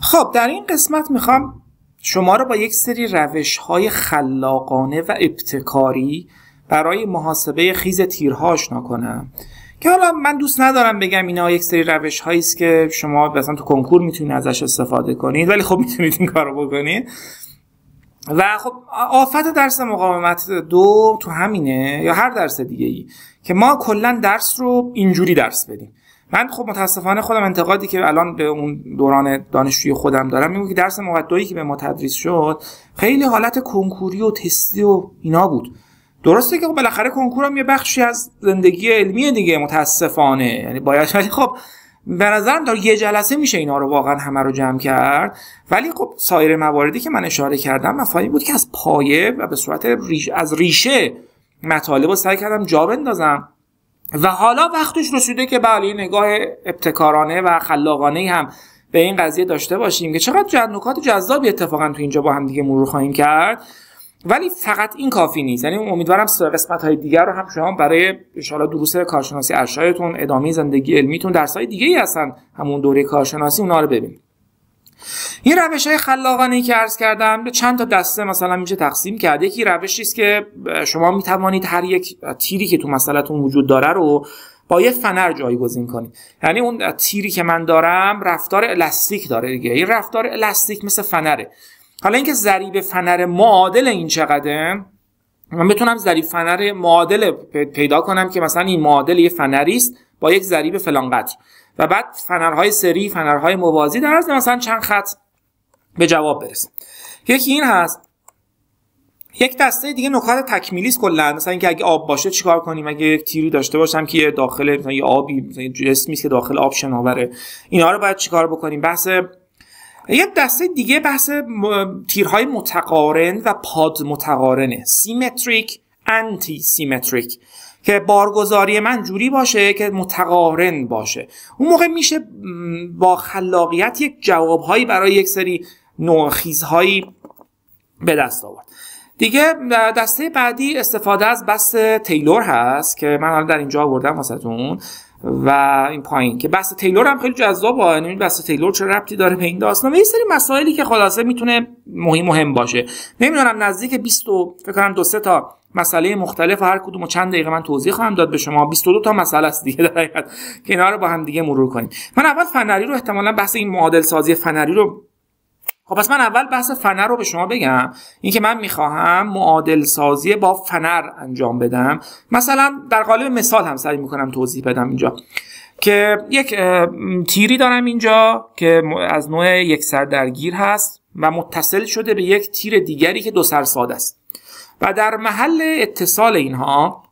خب در این قسمت می‌خوام شما رو با یک سری روش های خلاقانه و ابتکاری برای محاسبه خیز تیرها آشنا کنم. که حالا من دوست ندارم بگم اینا یک سری روش هایی است که شما مثلا تو کنکور می‌تونید ازش استفاده کنید ولی خب می‌تونید این کارو بکنید. و خب آفت درس مقاومت دو تو همینه یا هر درس دیگه ای که ما کلا درس رو اینجوری درس بدیم. من خب متاسفانه خودم انتقادی که الان به اون دوران دانشجوی خودم دارم میگم که درس مقدایی که به ما تدریس شد خیلی حالت کنکوری و تستی و اینا بود. درسته که خب بالاخره کنکور هم یه بخشی از زندگی علمی دیگه متاسفانه. یعنی باید خب به نظرم داره یه جلسه میشه اینا رو واقعا همه رو جمع کرد. ولی خب سایر مواردی که من اشاره کردم مفاهیمی بود که از پایه و به صورت ریش از ریشه مطالب رو سعی کردم جا بندازم. و حالا وقتش رسیده که بله نگاه ابتکارانه و خلاقانه هم به این قضیه داشته باشیم که چقدر نکات جذابی اتفاقا تو اینجا با هم دیگه مرور خواهیم کرد. ولی فقط این کافی نیست. یعنی امیدوارم قسمت های دیگر رو هم شما برای ان دروس کارشناسی ارشدتون ادامه زندگی علمیتون درس های دیگه ای هستن همون دوره کارشناسی اونا رو ببینید. این روش های خلاقانه که عرض کردم به چند تا دسته مثلا میشه تقسیم کرد. یکی روشی است که شما می‌توانید هر یک تیری که تو مسئلهتون وجود داره رو با یه فنر جایگزین کنید. یعنی اون تیری که من دارم رفتار الاستیک داره دیگه. این رفتار الاستیک مثل فنره. حالا اینکه ضریب فنر معادل این چقدره من بتونم ضریب فنر معادل پیدا کنم که مثلا این معادل یه فنری است با یک ضریب فلان قدر و بعد فنرهای سری فنرهای موازی در از مثلا چند خط به جواب برسیم یکی این هست یک دسته دیگه نکات تکمیلی است کلا. مثلا اینکه اگه آب باشه چیکار کنیم؟ اگه یک تیری داشته باشم که داخل مثلا یه آبی مثلا جسمی که داخل آب شناوره. اینا رو باید چیکار بکنیم؟ بحث یک دسته دیگه بحث تیرهای متقارن و پاد متقارنه سیمتریک انتی سیمتریک که بارگذاری من جوری باشه که متقارن باشه. اون موقع میشه با خلاقیت یک جوابهایی برای یک سری نوخیزهایی به دست آورد. دیگه دسته بعدی استفاده از بس تیلور هست که من حالا در اینجا آوردم واسهتون. و این پایین که بحث تیلور هم خیلی جذابه. یعنی بحث تیلور چه ربطی داره به این داستان؟ و یه سری مسائلی که خلاصه می‌تونه مهم مهم باشه. نمی‌دونم نزدیک 20 فکر کنم دو سه تا مسئله مختلف و هر کدوم چند دقیقه من توضیح خواهم داد به شما. 22 تا مسئله است دیگه در که اینا رو با هم دیگه مرور کنیم. من اول فنری رو احتمالا بحث این معادل سازی فنری رو خب پس من اول بحث فنر رو به شما بگم. اینکه من می‌خواهم معادل سازی با فنر انجام بدم. مثلا در قالب مثال هم سعی می‌کنم توضیح بدم اینجا. که یک تیری دارم اینجا که از نوع یک سر درگیر هست و متصل شده به یک تیر دیگری که دو سر ساده است. و در محل اتصال اینها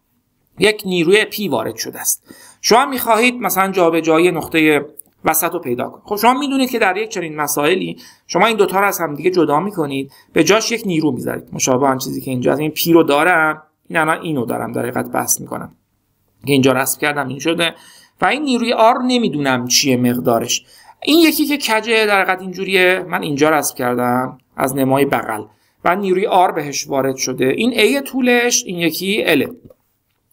یک نیروی پی وارد شده است. شما می‌خواهید مثلا جابجایی نقطه وسط رو پیدا کنید. خب شما می‌دونید که در یک چنین مسائلی شما این دوتا رو از هم دیگه جدا می‌کنید به جاش یک نیرو می‌ذارید. مشابه آن چیزی که اینجا از این پی رو دارم این الان اینو دارم در حقیقت بحث می‌کنم. که اینجا رسم کردم این شده. و این نیروی آر نمی‌دونم چیه مقدارش. این یکی که کجه در حقیقت اینجوریه. من اینجا رسم کردم از نمای بغل. و نیروی R بهش وارد شده. این ای طولش این یکی L.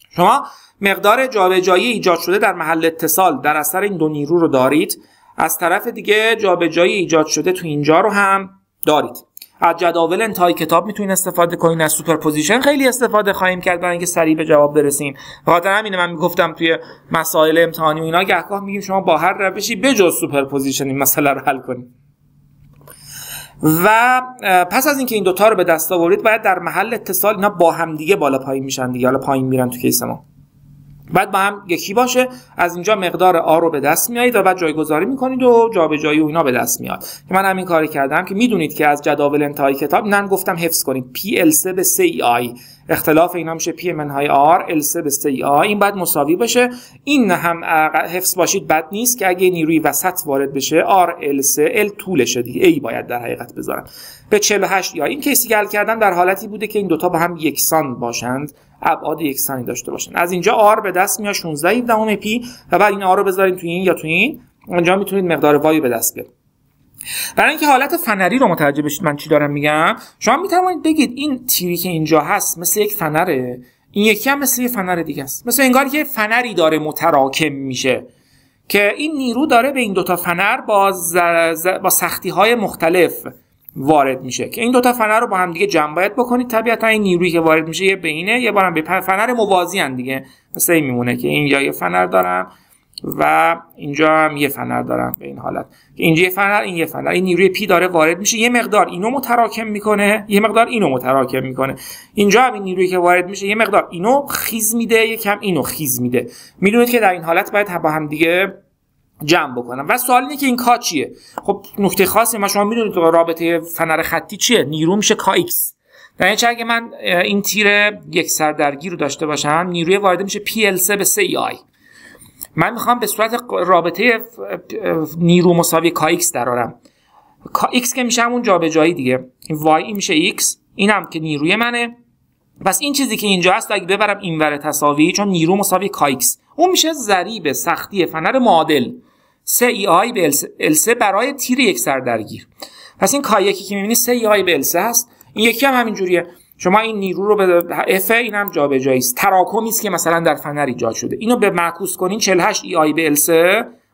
شما مقدار جابجایی ایجاد شده در محل اتصال در اثر این دو نیرو رو دارید. از طرف دیگه جابجایی ایجاد شده تو اینجا رو هم دارید. از جداول انتهای کتاب می‌تونید استفاده کنید از superposition خیلی استفاده خواهیم کرد برای اینکه سریع به جواب برسیم. خاطر همینه من می‌گفتم توی مسائل امتحانی و اینا گهگاه میگیم شما با هر روشی بجز superposition این مسئله رو حل کنید و پس از اینکه این دوتا رو به دست آورید باید در محل اتصال اینا با هم دیگه بالا پایین میشن دیگه. حالا پایین میرن تو کیس ما. بعد با هم یکی باشه. از اینجا مقدار آ رو به دست میایید و بعد جایگذاری می‌کنید و جابجایی و اینا به دست میاد که من همین کاری کردم که می‌دونید که از جداول انتهای کتاب من گفتم حفظ کنید. PL3 به CI اختلاف اینا میشه پی منهای آر ال به سی آی این باید مساوی باشه. این هم حفظ باشید بد نیست که اگه نیروی وسط وارد بشه آر ال ال طولشه دیگه. ای باید در حقیقت بذارم. به 48 یا این case ی که کردم در حالتی بوده که این دوتا با هم یکسان باشند ابعاد یکسانی داشته باشند. از اینجا آر به دست میاد 16 دهم پی و بعد این آر رو بذارین توی این یا توی این. اونجا می‌تونید مقدار وای رو به دست بیارید. برای اینکه حالت فنری رو متوجه بشید من چی دارم میگم شما می‌توانید بگید این تیری که اینجا هست مثل یک فنره. این یکی هم مثل یک فنر دیگه است. مثل انگار که فنری داره متراکم میشه که این نیرو داره به این دوتا فنر با, با سختی های مختلف وارد میشه. که این دوتا فنر رو با هم دیگه جمع باید بکنید. طبیعتا این نیرویی که وارد میشه یه بینه یه بارم به فنر موازی هن دیگه. مثل این میمونه که اینجا یه فنر دارم. و اینجا هم یه فنر دارم به این حالت. اینجا یه فنر این یه فنر. این نیروی پی داره وارد میشه. یه مقدار اینو متراکم می‌کنه. یه مقدار اینو متراکم می‌کنه. اینجا هم این نیرویی که وارد میشه یه مقدار اینو خیز میده یکم اینو خیز میده. می‌دونید که در این حالت باید با هم دیگه جمع بکنم. و سوال اینه که این کا چیه؟ خب نکته خاصی ما شما می‌دونید رابطه فنر خطی چیه؟ نیرو میشه کا ایکس در این اگه من این تیر یک سر درگیر رو داشته باشم نیروی وارد میشه پی ال به 3 آی. من می‌خوام به صورت رابطه نیرو مساوی کا ایکس درارم ایکس که میشه همون جابجایی دیگه. وای این میشه ایکس اینم که نیروی منه. پس این چیزی که اینجا هست اگه ببرم اینور تساوی چون نیرو مساوی کا ایکس اون میشه ضریب سختی فنر معادل. 3 ای آی به ال برای تیر یک سر درگیر پس این کا یکی که می‌بینی 3 ای آی به ال هست. این یکی هم همین جوریه شما این نیرو رو به اف این هم جابجایی است. تراکمی است که مثلا در فنر ایجاد شده. اینو به معکوس کنین 48 ای آی به ال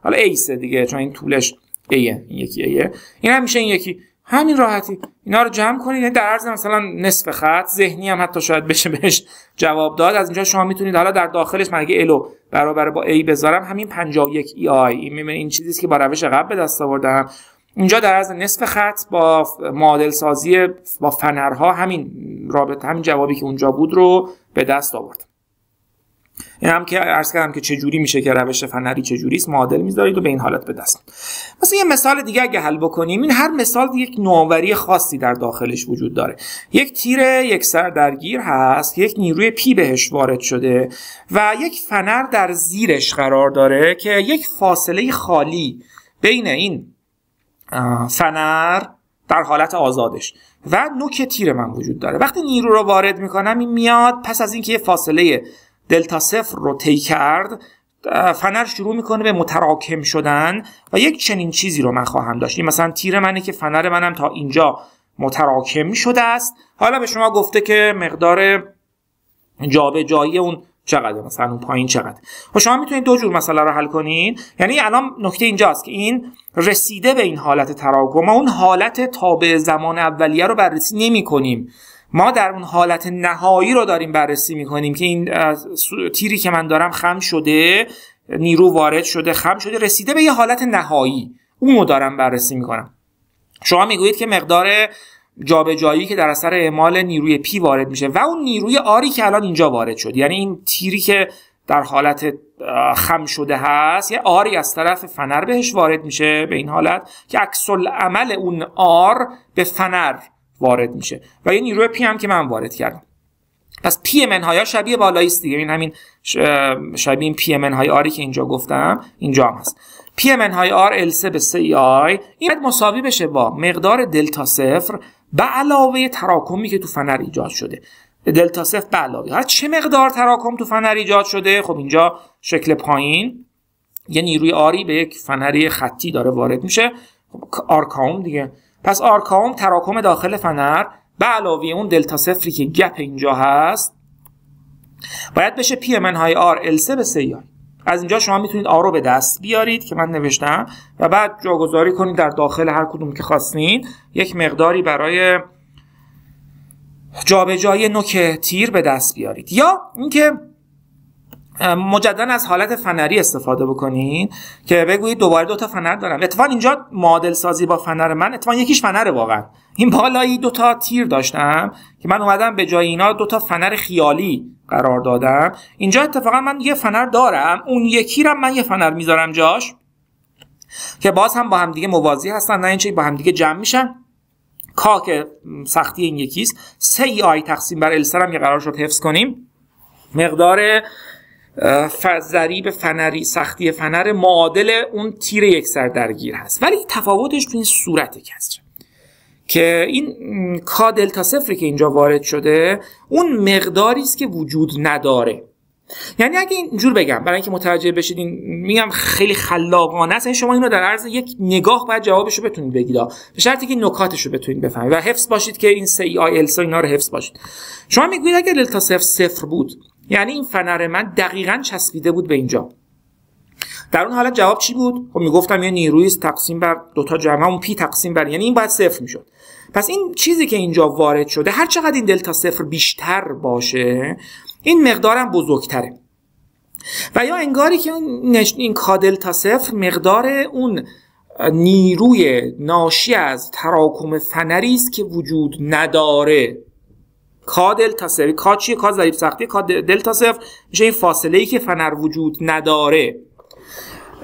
حالا ای دیگه چون این طولش ایه این یکی ایه این هم میشه این یکی. همین راحتی. اینا رو جمع کنید یعنی در عرض مثلا نصف خط ذهنی هم حتی شاید بشه بهش جواب داد. از اینجا شما می‌تونید حالا در داخلش مگه الو برابر با ای بذارم همین 51 ای آی. این این چیزی که با روش قبل به دست آوردم. اینجا در عرض نصف خط با معادل سازی با فنرها همین رابطه همین جوابی که اونجا بود رو به دست آورد. این هم که عرض کردم که چجوری میشه که روش فنری چجوری است معادل می‌ذارید و به این حالت به دست. مثلا یه مثال دیگه اگه حل بکنیم این هر مثال یک نوآوری خاصی در داخلش وجود داره. یک تیر یک سر درگیر هست یک نیروی پی بهش وارد شده و یک فنر در زیرش قرار داره که یک فاصله خالی بین این فنر در حالت آزادش. و نوک تیر من وجود داره. وقتی نیرو رو وارد می‌کنم این میاد پس از اینکه یه فاصله دلتا صفر رو طی کرد فنر شروع می‌کنه به متراکم شدن و یک چنین چیزی رو من خواهم داشت. این مثلا تیر منه که فنر منم تا اینجا متراکم شده است. حالا به شما گفته که مقدار جابجایی اون چقدر مثلا اون پایین چقدر و خب شما می‌تونید دو جور مسئله رو حل کنین. یعنی الان نکته اینجاست که این رسیده به این حالت تراکم. ما اون حالت تابع زمان اولیه رو بررسی نمی کنیم. ما در اون حالت نهایی رو داریم بررسی می‌کنیم که این تیری که من دارم خم شده نیرو وارد شده خم شده رسیده به یه حالت نهایی. اون رو دارم بررسی می‌کنم شما می‌گویید که مقدار جابجایی که در اثر اعمال نیروی پی وارد میشه و اون نیروی آری که الان اینجا وارد شد. یعنی این تیری که در حالت خم شده هست. یه آری از طرف فنر بهش وارد میشه. به این حالت که عکس عمل اون آر به فنر وارد میشه. و یه نیروی پی هم که من وارد کردم. پس پی منهای شبیه بالایی است دیگه. این همین شبیه این پی منهای آری که اینجا گفتم اینجا هم هست. پی منهای آر ال به 3 آی این مساوی بشه با مقدار دلتا صفر به علاوه تراکمی که تو فنر ایجاد شده. دلتا صفر به علاوه هر چه مقدار تراکم تو فنر ایجاد شده؟ خب اینجا شکل پایین. یه نیروی آری به یک فنری خطی داره وارد میشه. خب آرکاوم دیگه. پس آرکاوم تراکم داخل فنر. به علاوه اون دلتا صفری که gap اینجا هست باید بشه پی منهای آر ال به 3 از اینجا شما می‌تونید آ رو به دست بیارید که من نوشتم و بعد جاگذاری کنید در داخل هر کدوم که خواستین. یک مقداری برای جابجایی نوک تیر به دست بیارید. یا اینکه مجددا از حالت فنری استفاده بکنین که بگویید دوباره دو تا فنر دارم. اتفاقا اینجا معادل سازی با فنر من اتفاقا یکیش فنره واقعا. این بالایی دو تا تیر داشتم که من اومدم به جای اینا دو تا فنر خیالی قرار دادم. اینجا اتفاقا من یه فنر دارم اون یکی رو من یه فنر می‌ذارم جاش که باز هم با هم دیگه موازی هستن نه اینچه با هم دیگه جمع میشن. کا که سختی این یکیست سه ای آی تقسیم بر السر یه قرار شد حفظ کنیم. مقدار ضریب فنری سختی فنر معادل اون تیر یک سر درگیر هست. ولی تفاوتش تو این صورت کسره که این کا دلتا صفری که اینجا وارد شده اون مقداری است که وجود نداره. یعنی اگه اینجور بگم برای اینکه متوجه بشید این میگم خیلی خلاقانه است. یعنی شما اینو در عرض یک نگاه باید جوابش رو بتونید بگید. به شرطی که نکاتش رو بتونید بفهمید. و حفظ باشید که این سی آی السا اینا رو حفظ باشید. شما می‌گویید اگه دلتا صفر صفر بود یعنی این فنر من دقیقا چسبیده بود به اینجا. در اون حالت جواب چی بود؟ خب می‌گفتم یه نیروی تقسیم بر دو تا جمع اون پی تقسیم بر یعنی این باید صفر می‌شد. پس این چیزی که اینجا وارد شده هر چقدر این دلتا صفر بیشتر باشه این مقدارم بزرگتره. و یا انگاری که این کادلتا صفر مقدار اون نیروی ناشی از تراکم فنری است که وجود نداره. کا دلتا صفر. کا چیه؟ کا ضریب سختی. کا دلتا صفر. میشه این فاصله ای که فنر وجود نداره.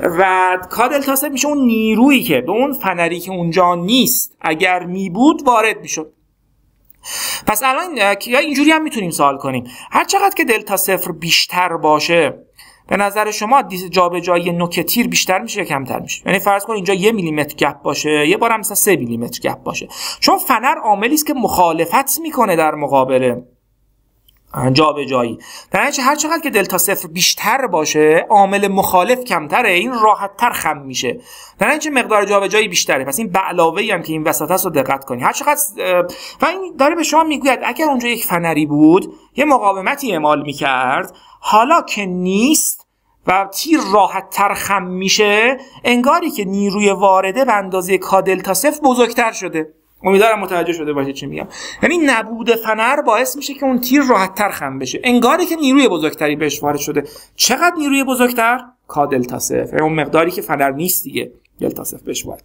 و کا دلتا صفر میشه اون نیرویی که به اون فنری که اونجا نیست اگر می بود وارد می‌شد. پس الان یا اینجوری هم می‌تونیم سوال کنیم. هر چقدر که دلتا صفر بیشتر باشه به نظر شما جابجایی نوک تیر بیشتر میشه یا کمتر میشه؟ یعنی فرض کن اینجا یه میلیمتر گپ باشه یه بار هم مثلا 3 میلیمتر گپ باشه. چون فنر عاملی است که مخالفت می‌کنه در مقابل جابجایی. در نتیجه هر چقدر که دلتا صفر بیشتر باشه عامل مخالف کمتره این راحت تر خم میشه. در نتیجه مقدار جابجایی بیشتره. پس این به علاوه هم که این وسط هست رو دقت کنی. هر چقدر و این داره به شما می‌گوید اگر اونجا یک فنری بود یه مقاومتی اعمال می‌کرد حالا که نیست و تیر راحت تر خم میشه انگاری که نیروی وارده به اندازه کا دلتا صفر بزرگتر شده. امیدوارم متوجه شده باشید چی میگم. یعنی نبود فنر باعث میشه که اون تیر راحت تر خم بشه. انگاری که نیروی بزرگتری بهش وارد شده. چقدر نیروی بزرگتر؟ کا دلتا صفر. یعنی اون مقداری که فنر نیست دیگه. دلتا صفر بهش وارد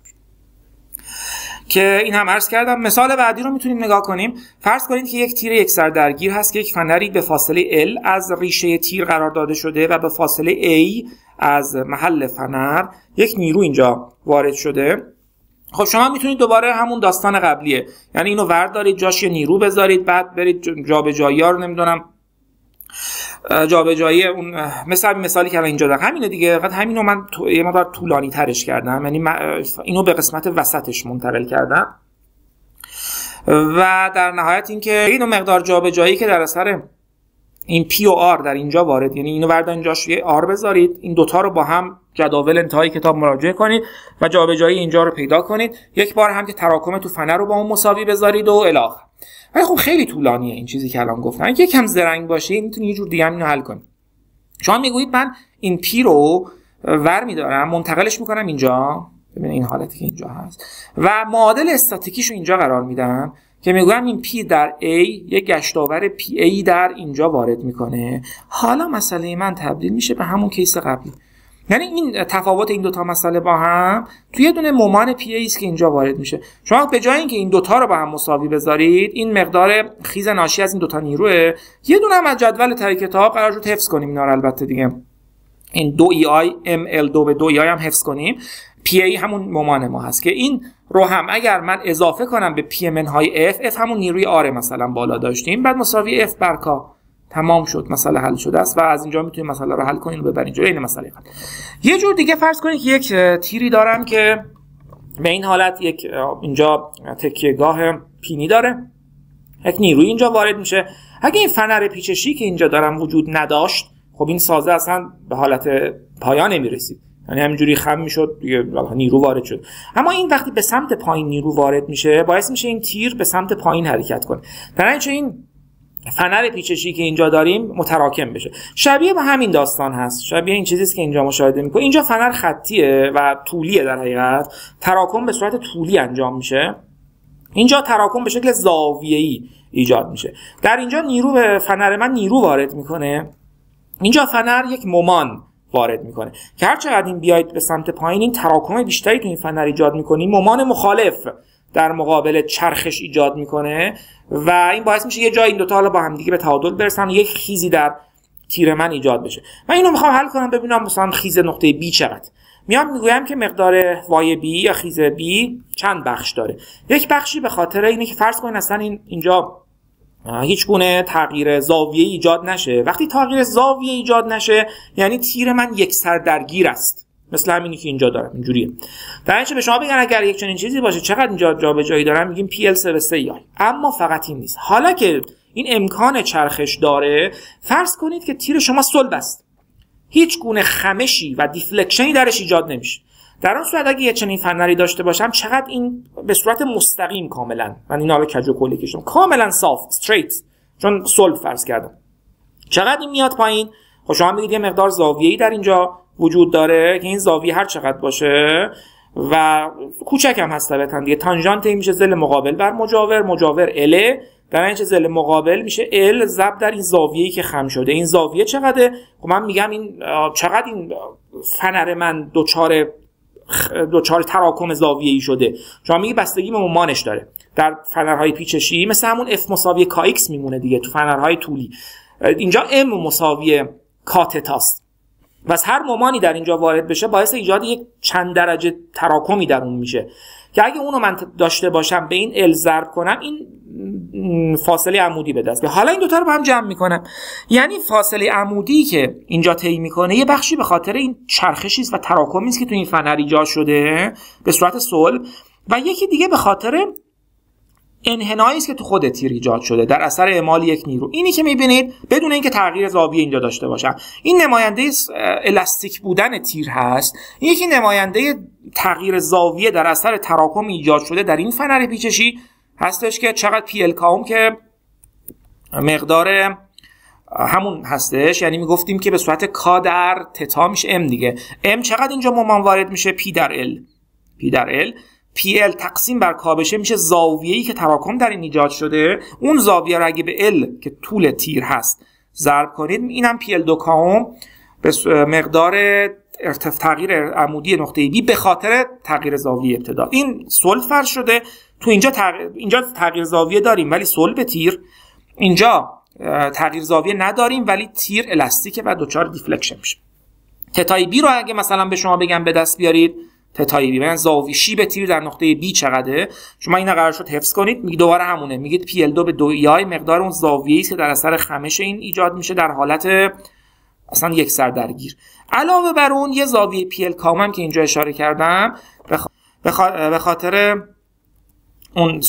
که این هم عرض کردم. مثال بعدی رو می‌تونیم نگاه کنیم. فرض کنید که یک تیر یک سر درگیر هست. که یک فنری به فاصله L از ریشه تیر قرار داده شده و به فاصله A از محل فنر یک نیرو اینجا وارد شده. خب شما می‌تونید دوباره همون داستان قبلیه. یعنی اینو وردارید جاش نیرو بذارید بعد برید جابجایی ها رو نمی‌دونم جابجایی اون مثل مثالی که اینجا دارم. همینه دیگه. فقط همینو من یه مقدار طولانی ترش کردم. یعنی اینو به قسمت وسطش منتقل کردم. و در نهایت اینکه اینو مقدار جابجایی که در اثر این پی و آر در اینجا وارد یعنی اینو ورد اینجاش یه آر بذارید. این دوتا رو با هم جداول انتهای کتاب مراجعه کنید و جابجایی اینجا رو پیدا کنید. یک بار هم که تراکم تو فنر رو با اون مساوی بذارید و الی آخر ولی خب خیلی طولانیه این چیزی که الان گفتم. اگه یکم زرنگ باشه می‌تونی یه جور دیگه اینو حل کنی. شما می‌گویید من این پی رو ور میدارم منتقلش می‌کنم اینجا. ببین این حالتی که اینجا هست. و معادل استاتیکیش رو اینجا قرار میدم. که می‌گویم این پی در A یک گشتاور پی ای در اینجا وارد می‌کنه. حالا مسئله من تبدیل میشه به همون case قبلی. یعنی این تفاوت این دوتا مسئله با هم توی یه دونه ممان پی است که اینجا وارد میشه. شما به جای اینکه این دوتا رو با هم مساوی بذارید این مقدار خیز ناشی از این دوتا نیروه. یه دونه هم از جدول انتهای کتاب قرار شد حفظ کنیم اینا رو البته دیگه. این دو ای آی ام ال دو به دو ای آی هم حفظ کنیم. پی ای همون مومان ما هست که این رو هم اگر من اضافه کنم به پی های اف اف همون نیروی آر مثلا بالا داشتیم. بعد مساوی اف برکا تمام شد مسئله حل شده است و از اینجا می‌تونیم مسئله رو حل کنیم و ببریم جای این مسئله حل یه جور دیگه فرض کنید که یک تیری دارم که به این حالت یک اینجا تکیهگاه پینی داره. یک نیروی اینجا وارد میشه. اگه این فنر پیچشی که اینجا دارم وجود نداشت خب این سازه اصلا به حالت پایان نمی‌رسید. یعنی همینجوری خم می‌شد نیرو وارد شد. اما این وقتی به سمت پایین نیرو وارد میشه باعث میشه این تیر به سمت پایین حرکت کنه. در این فنر پیچشی که اینجا داریم متراکم بشه. شبیه به همین داستان هست. شبیه این چیزی که اینجا مشاهده می‌کنه اینجا فنر خطیه و طولیه در حقیقت. تراکم به صورت طولی انجام میشه. اینجا تراکم به شکل زاویه‌ای ایجاد میشه. در اینجا نیرو به فنر من نیرو وارد می‌کنه. اینجا فنر یک مومان وارد می‌کنه. که هر چقدر این بیاید به سمت پایین این تراکم بیشتری تو این فنر ایجاد می‌کنی. مومان مخالف در مقابل چرخش ایجاد می‌کنه و این باعث میشه یه جای این دوتا حالا با هم دیگه به تعادل برسن یک خیزی در تیر من ایجاد بشه. من اینو می‌خوام حل کنم ببینم مثلا خیز نقطه بی چقدر. میام می‌گویم که مقدار وای بی یا خیز بی چند بخش داره. یک بخشی به خاطر اینه که فرض کنید اصلا این اینجا هیچ گونه تغییر زاویه ایجاد نشه. وقتی تغییر زاویه ایجاد نشه یعنی تیر من یک سر درگیر است. مثل همینی که اینجا دارم اینجوریه. در به شما بگن اگر یک چنین چیزی باشه چقدر اینجا جابجایی دارم؟ میگیم PL 3 3 اما فقط این نیست. حالا که این امکان چرخش داره فرض کنید که تیر شما صلب است. هیچ گونه خمشی و دیفلکشنی درش ایجاد نمیشه. در اون صورت اگه یه چنین فنری داشته باشم چقدر این به صورت مستقیم کاملا من این حالا کجو کلی کشم کاملا صاف استریت چون صلب فرض کردم. چقدر این میاد پایین؟ خب شما میگید یه مقدار زاویه‌ای در اینجا وجود داره که این زاویه هر چقدر باشه و کوچک هم هست طبعا دیگه. تانژانت میشه زل مقابل بر مجاور مجاور اله در این زل مقابل میشه ال ضرب در این زاویه‌ای که خم شده. این زاویه چقدره؟ خب من میگم این چقدر این فنر من دوچار دوچار تراکم زاویه‌ای شده. شما میگی بستگی به ممانش داره. در فنرهای پیچشی مثل همون اف مساوی کا ایکس میمونه دیگه تو فنرهای طولی. اینجا ام مساوی کا تتاست و از هر ممانی در اینجا وارد بشه باعث ایجاد یک چند درجه تراکمی در اون میشه. که اگه اونو من داشته باشم به این ال ضرب کنم این فاصله عمودی به دست حالا این دوتا رو با هم جمع می‌کنم. یعنی فاصله عمودی که اینجا طی می‌کنه یه بخشی به خاطر این چرخشی و تراکمی است که تو این فنر ایجاد شده به صورت صلب و یکی دیگه به خاطر انحنایی است که تو خود تیر ایجاد شده در اثر اعمال یک نیرو. اینی که می‌بینید بدون اینکه تغییر زاویه اینجا داشته باشم. این نماینده الاستیک بودن تیر هست. یکی نماینده تغییر زاویه در اثر تراکم ایجاد شده در این فنر پیچشی هستش که چقدر پی ال کاوم که مقدار همون هستش. یعنی می‌گفتیم که به صورت کا در تتا میشه ام دیگه. ام چقدر اینجا ممان وارد میشه؟ پی در ال پی در ال ال تقسیم بر کا بشه میشه زاویه‌ای که تراکم در این ایجاد شده. اون زاویه رو اگه به ال که طول تیر هست ضرب کنید اینم ال دو کام به مقدار ارتف تغییر عمودی نقطه بی به خاطر تغییر زاویه ابتدا. این صلب فرض شده. تو اینجا تغییر اینجا تغییر زاویه داریم ولی صلب تیر. اینجا تغییر زاویه نداریم ولی تیر الاستیکه و دچار deflection میشه. تتای بی رو اگه مثلا به شما بگم به دست بیارید تتای بی من. زاویه شیب تیر در نقطه بی چقدره؟ شما این قرار شد حفظ کنید میگید دوباره همونه. میگید پی ال دو به دو ای مقدار اون زاویه است که در اثر خمش این ایجاد میشه در حالت اصلا یک سر درگیر. علاوه بر اون یه زاویه پی ال کامم که اینجا اشاره کردم به خاطر اون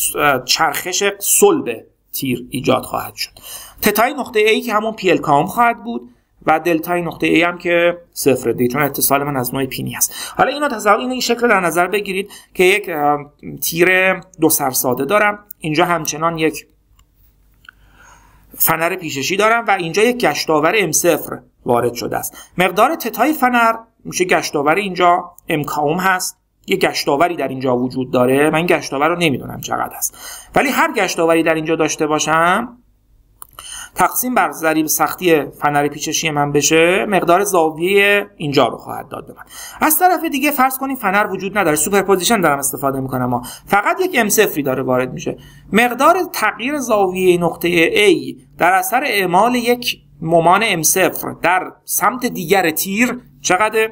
چرخش صلب تیر ایجاد خواهد شد. تتای نقطه ای که همون پی ال کام خواهد بود. و دلتای نقطه ای هم که صفر دی چون اتصال من از نوع پینی هست. حالا اینو تصور این شکل در نظر بگیرید که یک تیر دو سرساده دارم. اینجا همچنان یک فنر پیچشی دارم و اینجا یک گشتاور ام صفر وارد شده است. مقدار تتای فنر میشه گشتاور اینجا ام کام هست. یه گشتاوری در اینجا وجود داره. من این گشتاور رو نمی‌دونم چقدر هست ولی هر گشتاوری در اینجا داشته باشم تقسیم بر ضریب سختی فنر پیچشی من بشه مقدار زاویه اینجا رو خواهد داد به من. از طرف دیگه فرض کنیم فنر وجود نداره superposition دارم استفاده می‌کنم. فقط یک ام صفری داره وارد میشه. مقدار تغییر زاویه نقطه A در اثر اعمال یک ممان M صفر در سمت دیگر تیر چقدر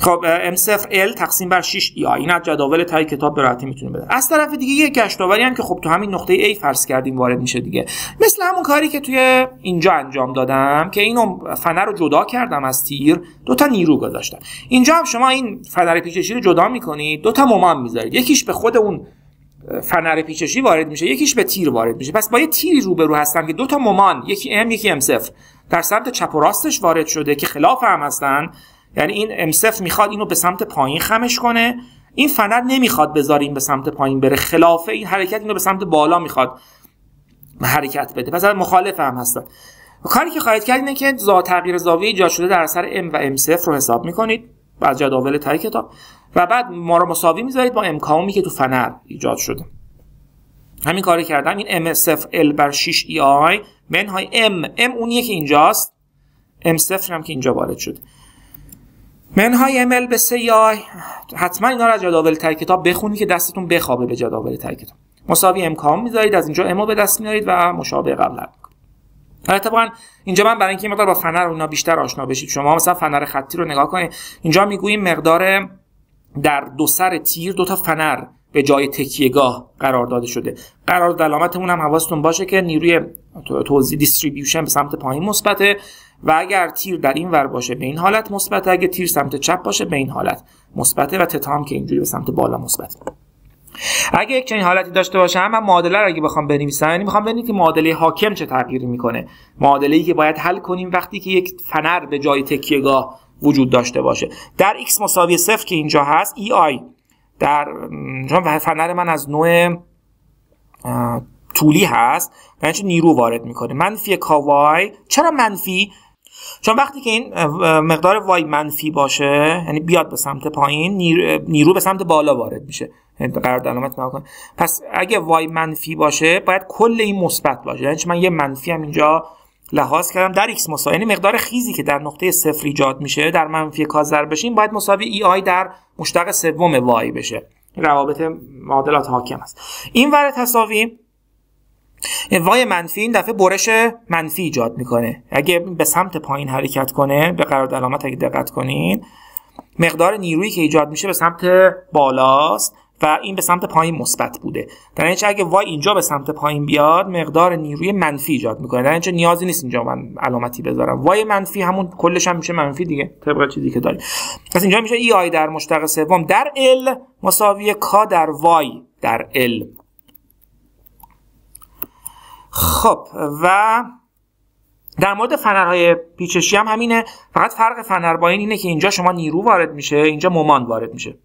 خب M صفر L تقسیم بر 6 EI این از جداول ته کتاب به راحتی می‌تونه بده. از طرف دیگه یه گشتاوری هم که خب تو همین نقطه ای فرض کردیم وارد میشه دیگه. مثل همون کاری که توی اینجا انجام دادم که اینو فنر رو جدا کردم از تیر دو تا نیرو گذاشتم. اینجا هم شما این فنر پیچشی رو جدا می‌کنید دو تا ممان می‌ذارید. یکیش به خود اون فنر پیچشی وارد میشه یکیش به تیر وارد میشه. پس با یه تیری روبرو هستم که دو تا ممان یکی ام یکی ام صفر در سمت چپ و راستش وارد شده که خلاف هم هستن. یعنی این امسف می‌خواد اینو به سمت پایین خمش کنه. این فنر نمی‌خواد بذاره این به سمت پایین بره. خلاف این حرکت اینو به سمت بالا می‌خواد حرکت بده. پس مخالف هم هستن کاری که خواهید کرد اینه که زا تغییر زاویه ایجاد شده در اثر ام و ام رو حساب می‌کنید. از جداول تای کتاب. و بعد ما رو مساوی می‌ذارید با امکاومی که تو فنر ایجاد شده. همین کاری کردم. این ام صفر ال بر 6 ای آی منهای ام ام اونیه که اینجاست. ام صفر هم که اینجا وارد شده. منهای امل به یا حتما اینا رو از جداول تای کتاب بخونید که دستتون بخوابه به جداول تای کتاب. مساوی امکان می‌ذارید از اینجا امو به دست میارید و مشابه قبل حالا طبعا اینجا من برای اینکه مقدار با فنر اونا بیشتر آشنا بشید شما مثلا فنر خطی رو نگاه کنید. اینجا می‌گوییم مقدار در دو سر تیر دو تا فنر به جای تکیهگاه قرار داده شده. قرار علامتمون هم حواستون باشه که نیروی توزیع دیستریبیوشن به سمت پایین مثبته. و اگر تیر در این ور باشه به این حالت مثبت. اگر تیر سمت چپ باشه به این حالت مثبته و تتام که اینجوری به سمت بالا مثبت اگه یک چنین حالتی داشته باشم من معادله رو اگه بخوام بنویسم یعنی می‌خوام ببینید که معادله حاکم چه تغییری می‌کنه. معادله ای که باید حل کنیم وقتی که یک فنر به جای تکیهگاه وجود داشته باشه. در x مساوی صفر که اینجا هست ای آی در چون فنر من از نوع طولی هست یعنی نیرو وارد می‌کنه. منفی کاوای چرا منفی؟ چون وقتی که این مقدار وای منفی باشه یعنی بیاد به سمت پایین نیرو به سمت بالا وارد میشه. یعنی قرار علامت نکن پس اگه وای منفی باشه باید کل این مثبت باشه. یعنی من یه منفی هم اینجا لحاظ کردم. در x مساوی یعنی مقدار خیزی که در نقطه صفر ایجاد میشه در منفی کازر بشیم باید مساوی ای آی در مشتق سوم وای بشه. روابط معادلات حاکم است. این ور تصاوی وای منفی این دفعه برش منفی ایجاد می‌کنه. اگه به سمت پایین حرکت کنه به قرار علامت اگه دقت کنین مقدار نیرویی که ایجاد میشه به سمت بالاست و این به سمت پایین مثبت بوده. در اینجا اگه وای اینجا به سمت پایین بیاد مقدار نیروی منفی ایجاد می‌کنه. در اینجا نیازی نیست اینجا من علامتی بذارم. وای منفی همون کلش هم میشه منفی دیگه طبق چیزی که داریم. پس اینجا میشه ای آی در مشتق سوم. در ال مساوی کا در وای در ال. خب و در مورد فنرهای پیچشی هم همینه. فقط فرق فنر با این اینه که اینجا شما نیرو وارد میشه اینجا مومان وارد میشه.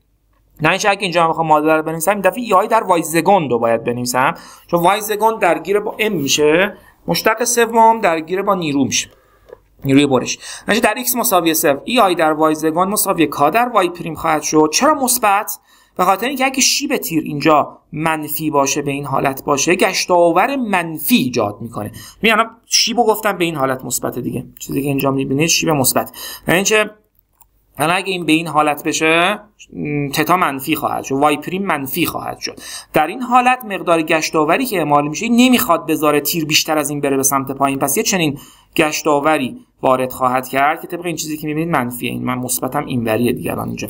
نه اینکه اگه اینجا بخوام معادله رو بنویسم این دفعه ای در وایزگوند رو باید بنویسم. چون وایزگوند درگیر با ام میشه. مشتق سوم درگیر با نیرو میشه. نیروی برش. نشه در x مساوی 0 ای آی در وای زگان مساوی کا در وای پریم خواهد شد. چرا مثبت؟ به خاطر اینکه اگه شیب تیر اینجا منفی باشه به این حالت باشه گشت آور منفی ایجاد می‌کنه. میانم شیبو گفتم به این حالت مثبت دیگه. چیزی که اینجا می‌بینید شیب مثبت. یعنی چه؟ حالا اگه این به این حالت بشه تتا منفی خواهد شد وای پریم منفی خواهد شد. در این حالت مقدار گشت آوری که اعمال میشه نمی‌خواد بذاره تیر بیشتر از این بره به سمت پایین. پس یه چنین گشت آوری وارد خواهد کرد که طبق این چیزی که می‌بینید منفیه. این من مثبتم اینوریه دیگه الان اینجا.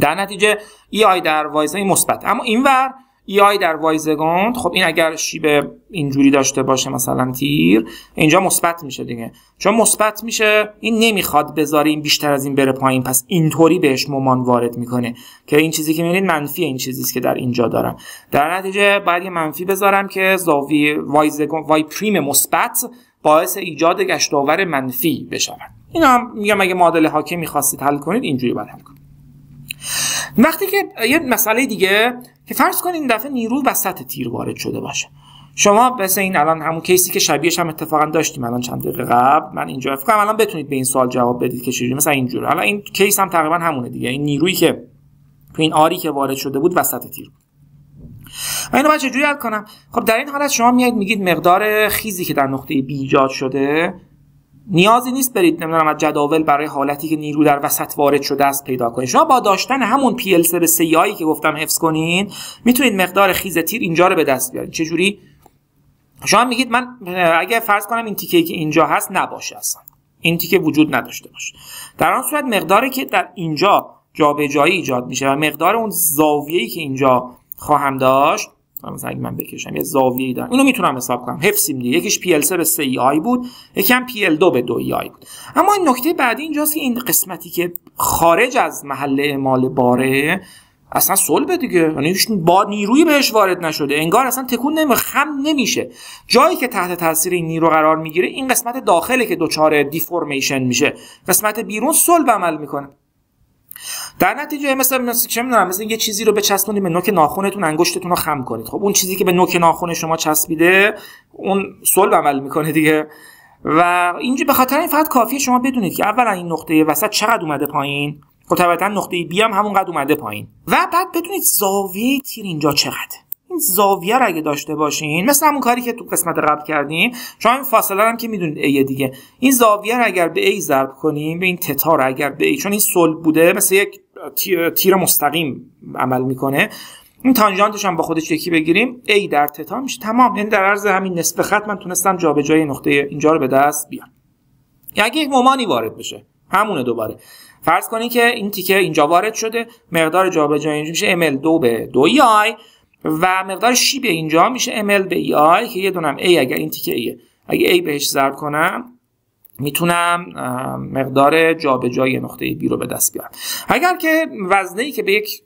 در نتیجه ای آی در وایزای مثبت. اما اینور EI در y زگوند خب این اگر شیب اینجوری داشته باشه مثلا تیر اینجا مثبت میشه دیگه. چون مثبت میشه این نمی‌خواد بذاره این بیشتر از این بره پایین. پس اینطوری بهش ممان وارد می‌کنه که این چیزی که می‌بینید منفی این چیزی که در اینجا دارم. در نتیجه باید یه منفی بذارم که زاویه y زگوند y پریم مثبت باعث ایجاد گشتاور منفی بشود. اینا هم میگم اگه معادله حاکم می‌خواستید حل کنید اینجوری باید حل کنید. وقتی که یه مسئله دیگه که فرض کنید این دفعه نیرو وسط تیر وارد شده باشه. شما مثل این الان همون کیسی که شبیهش هم اتفاقا داشتیم الان چند دقیقه قبل من اینجا فکر الان بتونید به این سوال جواب بدید که چجوری مثلا اینجور. حالا این کیس هم تقریبا همونه دیگه. این نیرویی که تو این آری که وارد شده بود وسط تیر بود. اینو باید چجوری حل کنم؟ خب در این حالت شما میایید میگید مقدار خیزی که در نقطه بی ایجاد شده نیازی نیست برید نمی‌دونم از جداول برای حالتی که نیرو در وسط وارد شده است پیدا کنید. شما با داشتن همون PL3 به سیایی که گفتم حفظ کنین می‌تونید مقدار خیز تیر اینجا رو به دست بیارید چه جوری شما میگید من اگه فرض کنم این تیکه که اینجا هست نباشه اصلا. این تیکه وجود نداشته باشه. در آن صورت مقداری که در اینجا جابجایی ایجاد میشه و مقدار اون زاویه‌ای که اینجا خواهم داشت مثلا اگه من بکشم. یه زاویه‌ای دارم. اینو می‌تونم حساب کنم. حفظیم دیگه. یکیش PL3 به 3 آی بود یکم PL2 به 2 آی بود. اما این نکته بعدی اینجاست که این قسمتی که خارج از محل اعمال باره اصلا صلبه دیگه. یعنی با نیروی بهش وارد نشده. انگار اصلا تکون نمی خم نمیشه. جایی که تحت تاثیر این نیرو قرار می‌گیره این قسمت داخله که دچار دیفورمیشن میشه. قسمت بیرون صلب عمل می‌کنه. در نتیجه مثلا مثلا چه می‌دونم مثلا یه چیزی رو بچسبونید به نوک ناخونتون انگشتتون رو خم کنید. خب اون چیزی که به نوک ناخون شما چسبیده اون صلب عمل می‌کنه دیگه. و اینجا به خاطر این فقط کافیه شما بدونید که اولا این نقطه وسط چقدر اومده پایین. خب طبعا نقطه بی هم همونقدر اومده پایین. و بعد بدونید زاویه تیر اینجا چقدر این زاویه رو اگه داشته باشین مثل همون کاری که تو قسمت قبل کردیم شما این فاصله هم که می‌دونید ای دیگه. این زاویه رو اگر به ای ضرب کنیم به این تتا رو اگر به ای چون این صلب بوده مثل یک تیر مستقیم عمل می‌کنه. این تانژانتش هم با خودش یکی بگیریم. ای در تتا میشه. تمام. یعنی در عرض همین نصف خط من تونستم جابجایی نقطه اینجا رو به دست بیارم. اگه یک مومانی وارد بشه همونه دوباره. فرض کنید که این تیکه اینجا وارد شده مقدار جابجایی اینجا میشه ml 2 به 2 آی و مقدار شیب اینجا میشه ml به آی که یه دونم a اگر این تیکه ایه. اگه a بهش ضرب کنم می‌تونم مقدار جابجایی نقطه بی رو به دست بیارم. اگر که وزنه ای که به یک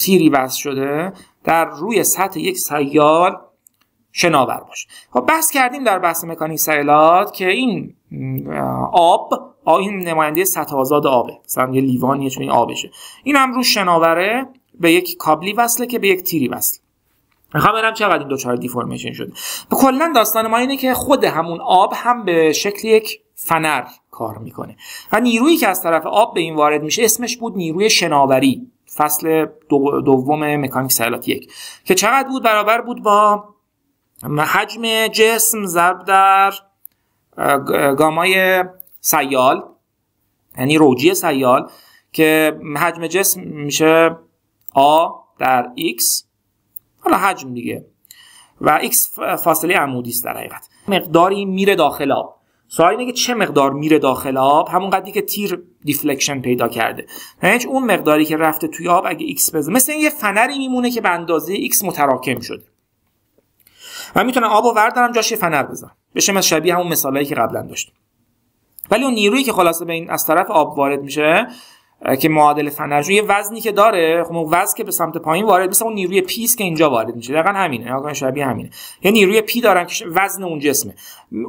تیری وصل شده در روی سطح یک سیال شناور باشه. خب بحث کردیم در بحث مکانیک سیالات که این آب این نماینده سطح آزاد آبه. مثلا یه لیوانیه چون این آبشه. این هم رو شناوره. به یک کابلی وصله که به یک تیری وصل. می‌خوام ببینم چقدر این دوچار دیفورمیشن شده کلا داستان ما اینه که خود همون آب هم به شکل یک فنر کار می‌کنه. و نیرویی که از طرف آب به این وارد میشه اسمش بود نیروی شناوری. فصل دوم مکانیک سیالات یک. که چقدر بود برابر بود با حجم جسم ضرب در گامای سیال یعنی rho g سیال که حجم جسم میشه A در x حالا حجم دیگه. و x فاصله عمودی است در حقیقت. مقداری میره داخل آب. سوال اینه که چه مقدار میره داخل آب؟ همون قدری که تیر deflection پیدا کرده. یعنی اون مقداری که رفته توی آب اگه x بزنه مثل یه فنری میمونه که به اندازه x متراکم شده. و می‌تونم آب و وردارم جاش یه فنر بزنم. بشه مثل شبیه همون مثالایی که قبلا داشتیم ولی اون نیرویی که خلاصه به این از طرف آب وارد میشه که معادل فنرجو یه وزنی که داره خب وزن که به سمت پایین وارد مثل اون نیروی P اس که اینجا وارد میشه. دقیقا همینه. واقعا شبیه همینه. یه نیروی P دارن که وزن اون جسمه.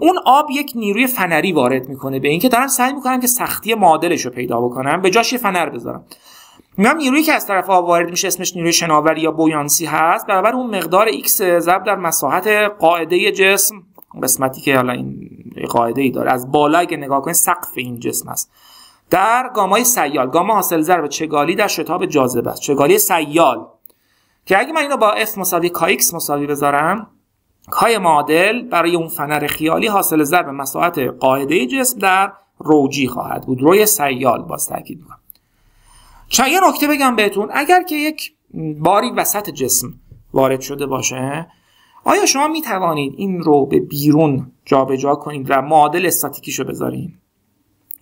اون آب یک نیروی فنری وارد می‌کنه به اینکه دارن سعی می‌کنن که سختی معادلش رو پیدا بکنن به جاش یه فنر بذارن میگم نیرویی که از طرف آب وارد میشه اسمش نیروی شناوری یا بویانسی هست. برابر اون مقدار x ضرب در مساحت قاعده جسم قسمتی که حالا این قاعده ای داره. از بالا اگه نگاه کنید سقف این جسم است در گامای سیال گاما حاصل ضرب چگالی در شتاب جاذبه است. چگالی سیال. که اگه من اینو با F مساوی کا x مساوی بذارم کای معادل برای اون فنر خیالی حاصل ضرب مساحت قاعده جسم در روجی خواهد بود. روی سیال باز تاکید می‌کنم. یه نکته بگم بهتون اگر که یک باری وسط جسم وارد شده باشه آیا شما می توانید این رو به بیرون جابجا جا کنید و معادل استاتیکیش رو بذارید؟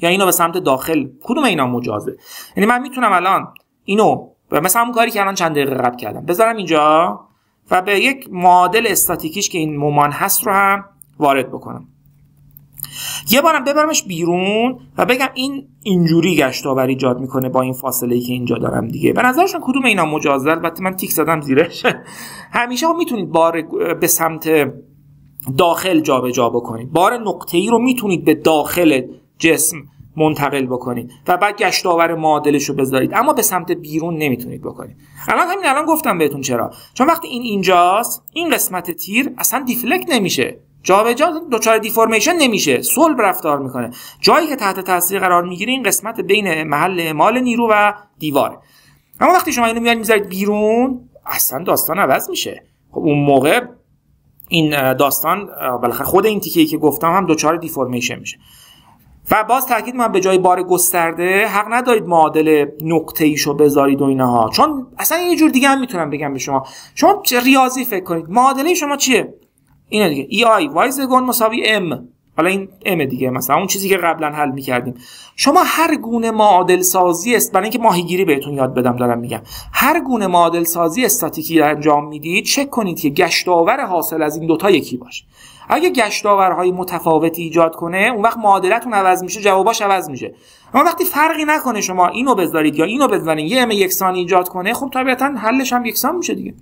یا اینو به سمت داخل کدوم اینا مجازه؟ یعنی من می‌تونم الان اینو مثلا همون کاری که الان چند دقیقه قبل کردم بذارم اینجا و به یک معادل استاتیکیش که این مومان هست رو هم وارد بکنم. یه بارم ببرمش بیرون و بگم این اینجوری گشت آوری ایجاد می‌کنه با این فاصله ای که اینجا دارم دیگه. به نظرشون کدوم اینا مجازه؟ البته من تیک زدم زیرش. همیشه می‌تونید بار به سمت داخل جابجا جا بکنید. بار نقطه ای رو می‌تونید به داخل جسم منتقل بکنید و بعد گشتاور معادلش رو بذارید. اما به سمت بیرون نمی‌تونید بکنید. الان همین الان گفتم بهتون چرا. چون وقتی این اینجاست این قسمت تیر اصلا دیفلکت نمیشه. جابجا دچار دیفورمیشن نمیشه. صلب رفتار می‌کنه. جایی که تحت تاثیر قرار می‌گیره این قسمت بین محل اعمال نیرو و دیواره. اما وقتی شما اینو میارید می‌ذارید بیرون اصلا داستان عوض میشه. خب اون موقع این داستان بالاخره خود این تیکه که گفتم هم دچار دیفورمیشن میشه. و باز تاکید من به جای بار گسترده حق ندارید معادل نقطه ایشو بذارید و اینها. چون اصلا یه جور دیگه هم می‌تونم بگم به شما. شما ریاضی فکر کنید. معادله شما چیه؟ اینه دیگه. ای آی وای زگون مساوی ام. حالا این ام دیگه. مثلا اون چیزی که قبلا حل می‌کردیم. شما هر گونه معادل سازی است برای اینکه ماهیگیری بهتون یاد بدم دارم میگم. هر گونه معادل سازی استاتیکی انجام می‌دید چک کنید که گشتاور حاصل از این دوتا یکی باشه. اگه گشتاورهای متفاوتی ایجاد کنه اون وقت معادلتون عوض میشه جواباش عوض میشه. اما وقتی فرقی نکنه شما اینو بذارید یا اینو بذارید یه ام یکسانی ایجاد کنه خب طبیعتا حلش هم یکسان میشه دیگه.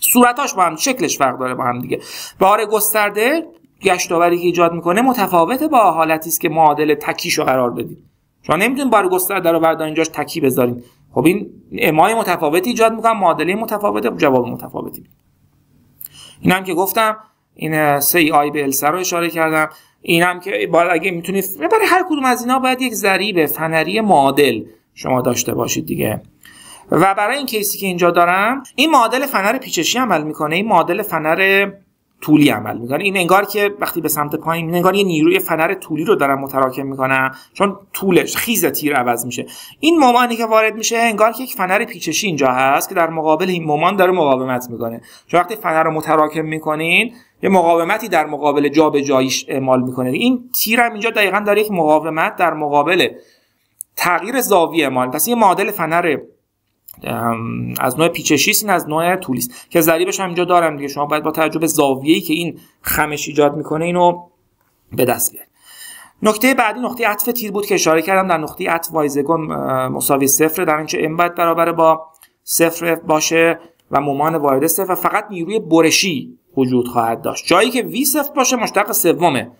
صورتاش با هم شکلش فرق داره با هم دیگه. بار گسترده گشتاوری که ایجاد می‌کنه متفاوته با حالتی است که معادل تکیشو قرار بدید شما نمی‌تونید بار گسترده رو بردارین اینجاش تکی بذارین. خب این امای متفاوتی ایجاد می‌کنن معادله متفاوته جواب متفاوتی این هم که گفتم این سی آی به رو اشاره کردم. این هم که باید اگه می‌تونید برای هر کدوم از اینا باید یک ضریب فنری معادل شما داشته باشید دیگه. و برای این کیسی که اینجا دارم این معادل فنر پیچشی عمل می‌کنه. این معادل فنر طولی عمل می‌کنه. این انگار که وقتی به سمت پایین انگار یه نیروی فنر طولی رو دارم متراکم می‌کنم چون طولش خیز تیر عوض میشه. این مومانی که وارد میشه انگار که یک فنر پیچشی اینجا هست که در مقابل این مومان داره مقاومت می‌کنه. چون وقتی فنر رو متراکم می‌کنین یه مقاومتی در مقابل جا به جایش اعمال می‌کنه. این تیر هم اینجا دقیقا داره یک مقاومت در مقابل تغییر زاویه اعمال. پس یه معادل فنر از نوع پیچشی این از نوع طولی که ضریبش هم اینجا دارم دیگه. شما باید با توجه به زاویه‌ای که این خمش ایجاد می‌کنه اینو به دست بیارید. نکته بعدی نقطه عطف تیر بود که اشاره کردم در نقطه عطف وایزگون مساوی صفر در اینکه ام باید برابر با صفر باشه و مومان وارد صفر. و فقط نیروی برشی وجود خواهد داشت. جایی که وی صفر باشه مشتق سومه.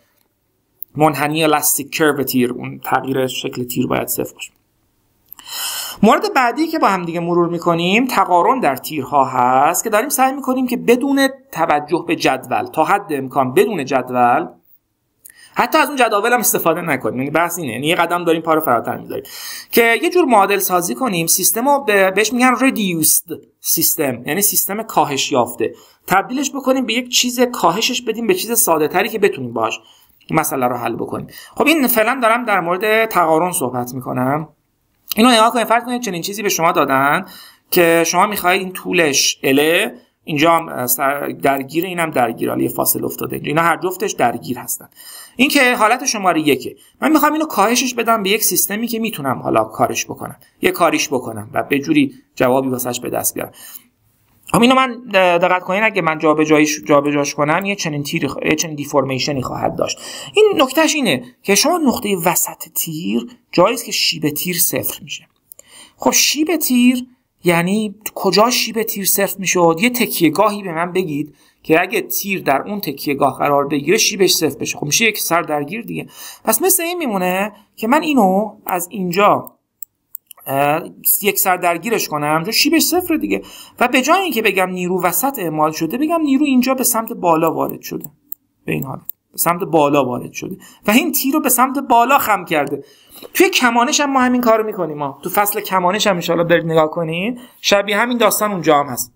منحنی الاستیک کرو تیر اون تغییر شکل تیر باید صفر باشه. مورد بعدی که با هم دیگه مرور می‌کنیم تقارن در تیرها هست که داریم سعی می‌کنیم که بدون توجه به جدول تا حد امکان بدون جدول حتی از اون جداول هم استفاده نکنیم. یعنی بحث اینه. یعنی یه قدم داریم پا رو فراتر می‌ذاریم. که یه جور معادل سازی کنیم سیستم رو بهش میگن reduced سیستم یعنی سیستم کاهش یافته. تبدیلش بکنیم به یک چیز کاهشش بدیم به چیز ساده تری که بتونیم باش مسئله رو حل بکنیم. خب این فعلا دارم در مورد تقارن صحبت می‌کنم. اینو نگاه کنید فرض کنید چنین چیزی به شما دادن که شما می‌خواهید این طولش اله اینجا هم درگیر اینم درگیر حالا یه فاصله افتاده اینا هر جفتش درگیر هستن. این که حالت شماره یکه. من می‌خوام اینو کاهشش بدم به یک سیستمی که می‌تونم حالا کارش بکنم یه کاریش بکنم و به جوری جوابی واسش به دست بیارم. اینو من دقت کنین اگه من جابجاییش جابجاش کنم یه چنین تیر یه چنین دیفورمیشنی خواهد داشت. این نکتهش اینه که شما نقطه وسط تیر جایی که شیب تیر صفر میشه. خب شیب تیر یعنی کجا شیب تیر صفر می‌شد؟ یه تکیه گاهی به من بگید که اگه تیر در اون تکیه گاه قرار بگیره شیبش صفر بشه. خب میشه یک سر درگیر دیگه. پس مثل این میمونه که من اینو از اینجا یک سر درگیرش کنم چون شیبش صفر دیگه. و به جای اینکه بگم نیرو وسط اعمال شده بگم نیرو اینجا به سمت بالا وارد شده. به این حال به سمت بالا وارد شده. و این تیر رو به سمت بالا خم کرده. توی کمانش هم ما همین کارو می‌کنیم ما تو فصل کمانش هم ان برید نگاه کنین. شبیه همین داستان اونجا هم هست.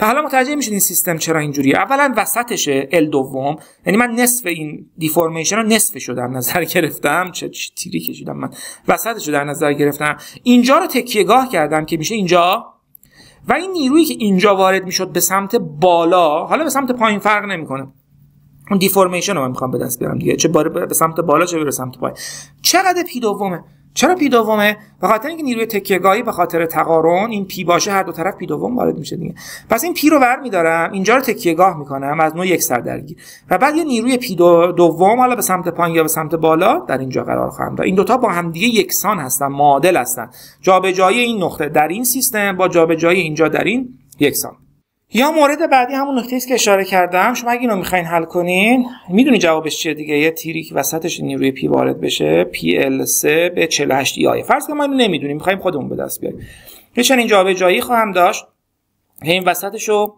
و حالا متوجه میشید این سیستم چرا اینجوریه. اولا وسطشه ال دوم یعنی من نصف این دیفورمیشن رو نصفش رو نظر گرفتم. چه تیری کشیدم من. وسطش رو در نظر گرفتم. اینجا رو تکیهگاه کردم که میشه اینجا. و این نیرویی که اینجا وارد می‌شد به سمت بالا حالا به سمت پایین فرق نمی‌کنه. اون deformation رو من می‌خوام به دست بیارم دیگه. چه به سمت بالا چه به سمت پایین. چقدر P دومه؟ چرا P دومه؟ به خاطر اینکه نیروی تکیهگاهی به خاطر تقارن این P باشه هر دو طرف P دوم وارد میشه دیگه. پس این P رو ور میدارم اینجا رو تکیهگاه می‌کنم از نوع یک سر درگیر. و بعد یه نیروی پی دو دوم حالا به سمت پایین یا به سمت بالا در اینجا قرار خواهم داد. این دوتا با هم دیگه یکسان هستن معادل هستن. جابجایی این نقطه در این سیستم با جابجایی اینجا در این یکسان. یا مورد بعدی همون نکته است که اشاره کردم. شما اگه اینو می‌خواین حل کنین می‌دونی جوابش چیه دیگه؟ یه تیری که وسطش نیروی پی وارد بشه. PL3 به 48 ای فرض کنیم ما اینو نمی‌دونیم می‌خوایم خودمون به دست بیاریم. یه چنین جابجایی خواهم داشت. این وسطش رو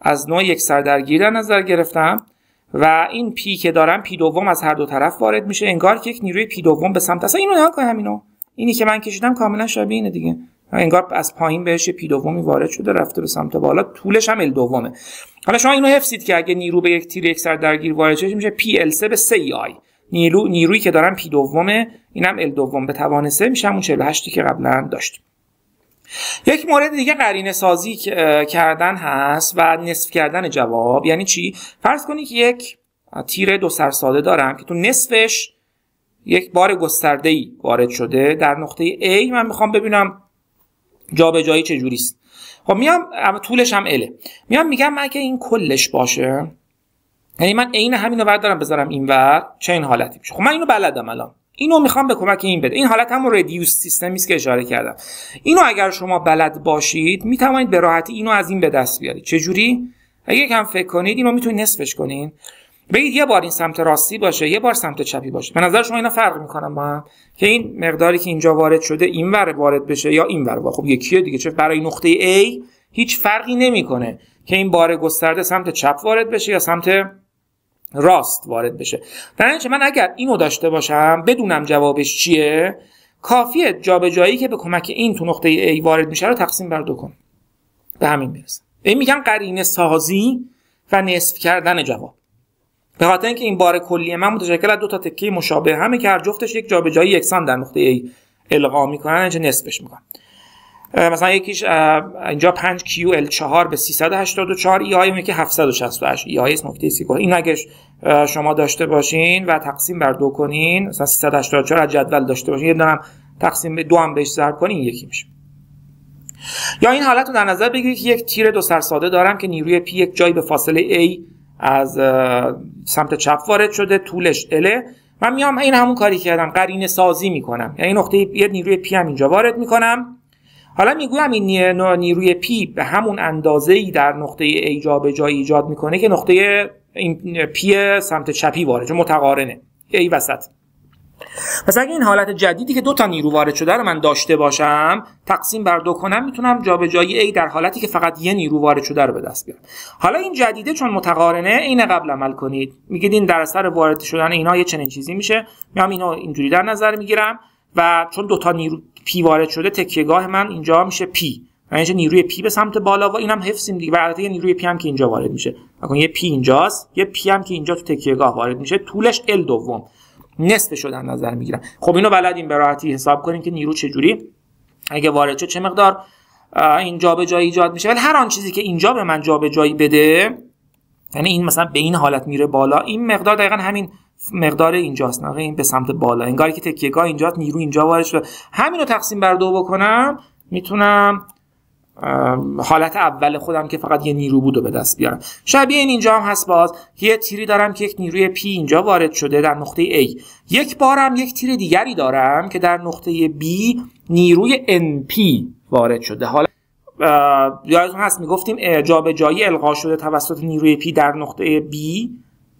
از نوع یک سر درگیر در نظر گرفتم و این P که دارم P دوم از هر دو طرف وارد میشه. انگار که یک نیروی P دوم به سمت. اصلا اینو نگاه کن همینو. اینی که من کشیدم کاملا شبیه اینه دیگه. انگار از پایین بهش P دومی وارد شده رفته به سمت بالا. طولش هم L دومه. حالا شما اینو حفظید که اگه نیرو به یک تیر یک سر درگیر وارد شه میشه PL 3 به 3 EI. نیرو نیرویی که دارن P دومه اینم L دوم. به توان 3 میشه همون 48 که قبلا داشت یک مورد دیگه قرینه سازی کردن هست و نصف کردن جواب. یعنی چی؟ فرض کنید که یک تیر دو سر ساده دارم که تو نصفش یک بار گسترده ای وارد شده. در نقطه A من می‌خوام ببینم جابجایی چه جوری است. خب میام طولش هم اله میام میگم اگه این کلش باشه یعنی من عین همین رو بردارم بذارم اینور چه این حالتی میشه. خب من اینو بلدم الان. اینو می‌خوام به کمک این بده. این حالت همون ردیوس سیستمی است که اشاره کردم. اینو اگر شما بلد باشید می‌توانید به راحتی اینو از این به دست بیارید. چه جوری اگه کم فکر کنید اینو می‌تونید نصفش کنین. بگید یه بار این سمت راستی باشه یه بار سمت چپی باشه. به نظر شما اینا فرق می‌کنن با هم؟ که این مقداری که اینجا وارد شده این ور وارد بشه یا این ور خب یکیه دیگه؟ چه برای نقطه A هیچ فرقی نمی‌کنه که این بار گسترده سمت چپ وارد بشه یا سمت راست وارد بشه. در من اگر اینو داشته باشم بدونم جوابش چیه کافیه جابجایی که به کمک این تو نقطه A وارد میشه رو تقسیم بر دو کن. به همین برسه این میگن قرینه سازی و نصف کردن جواب. به خاطر اینکه این بار کلی من متشکل از دو تا تکه مشابه همه که هر جفتش یک جابجایی یکسان در نقطه A القا می‌کنن. اینجا نصفش می‌کنن. مثلا یکیش اینجا 5 QL4 به 384 ای آی که 768 ای آی نکته سی این اگه شما داشته باشین و تقسیم بر دو کنین مثلا 384 از جدول داشته باشین. یه دونم تقسیم به دو هم بهش ضرب کنین یکی میشه. یا این حالت رو در نظر بگیرید که یک تیر دو سر ساده دارم که نیروی P یک جایی به فاصله A از سمت چپ وارد شده طولش L ه من میام این همون کاری کردم قرینه سازی می‌کنم. یعنی نقطه یه نیروی P هم اینجا وارد می‌کنم. حالا می‌گویم این نیروی P به همون اندازه ای در نقطه A جابجایی ایجاد می‌کنه که نقطه این P سمت چپی وارد متقارنه. ای وسط. پس اگه این حالت جدیدی که دو تا نیرو وارد شده رو من داشته باشم تقسیم بر دو کنم می‌تونم جابجایی A در حالتی که فقط یه نیرو وارد شده رو به دست بیارم. حالا این جدیده چون متقارنه این قبل عمل کنید. میگید این در اثر وارد شدن اینا یه چنین چیزی میشه. میام اینو اینجوری در نظر می‌گیرم و چون دو تا نیرو P وارد شده تکیهگاه من اینجا میشه P. یعنی نیروی P به سمت بالا و اینم حفظیم دیگه. و یه نیروی P هم که اینجا وارد میشه. نکن یه پی اینجاست یه پی هم که اینجا تو تکیهگاه وارد میشه. طولش ال دوم. نصف شدن نظر می‌گیرم خب اینو بلدیم به راحتی حساب کنیم که نیرو چجوری. اگه وارد چه مقدار این جابجایی ایجاد میشه. ولی هر آن چیزی که اینجا به من جابجایی بده یعنی این مثلا به این حالت میره بالا این مقدار دقیقا همین مقدار اینجاست. نه این به سمت بالا. انگاری که تکیهگاه اینجاست نیرو اینجا وارد شده. همین رو تقسیم بر دو بکنم می‌تونم حالت اول خودم که فقط یه نیرو بود و به دست بیارم. شبیه این اینجا هم هست باز. یه تیری دارم که یک نیروی پی اینجا وارد شده در نقطه A. یک بارم یک تیر دیگری دارم که در نقطه B نیروی NP وارد شده. حالا یادتون هست می‌گفتیم جابجایی القا شده توسط نیروی پی در نقطه B.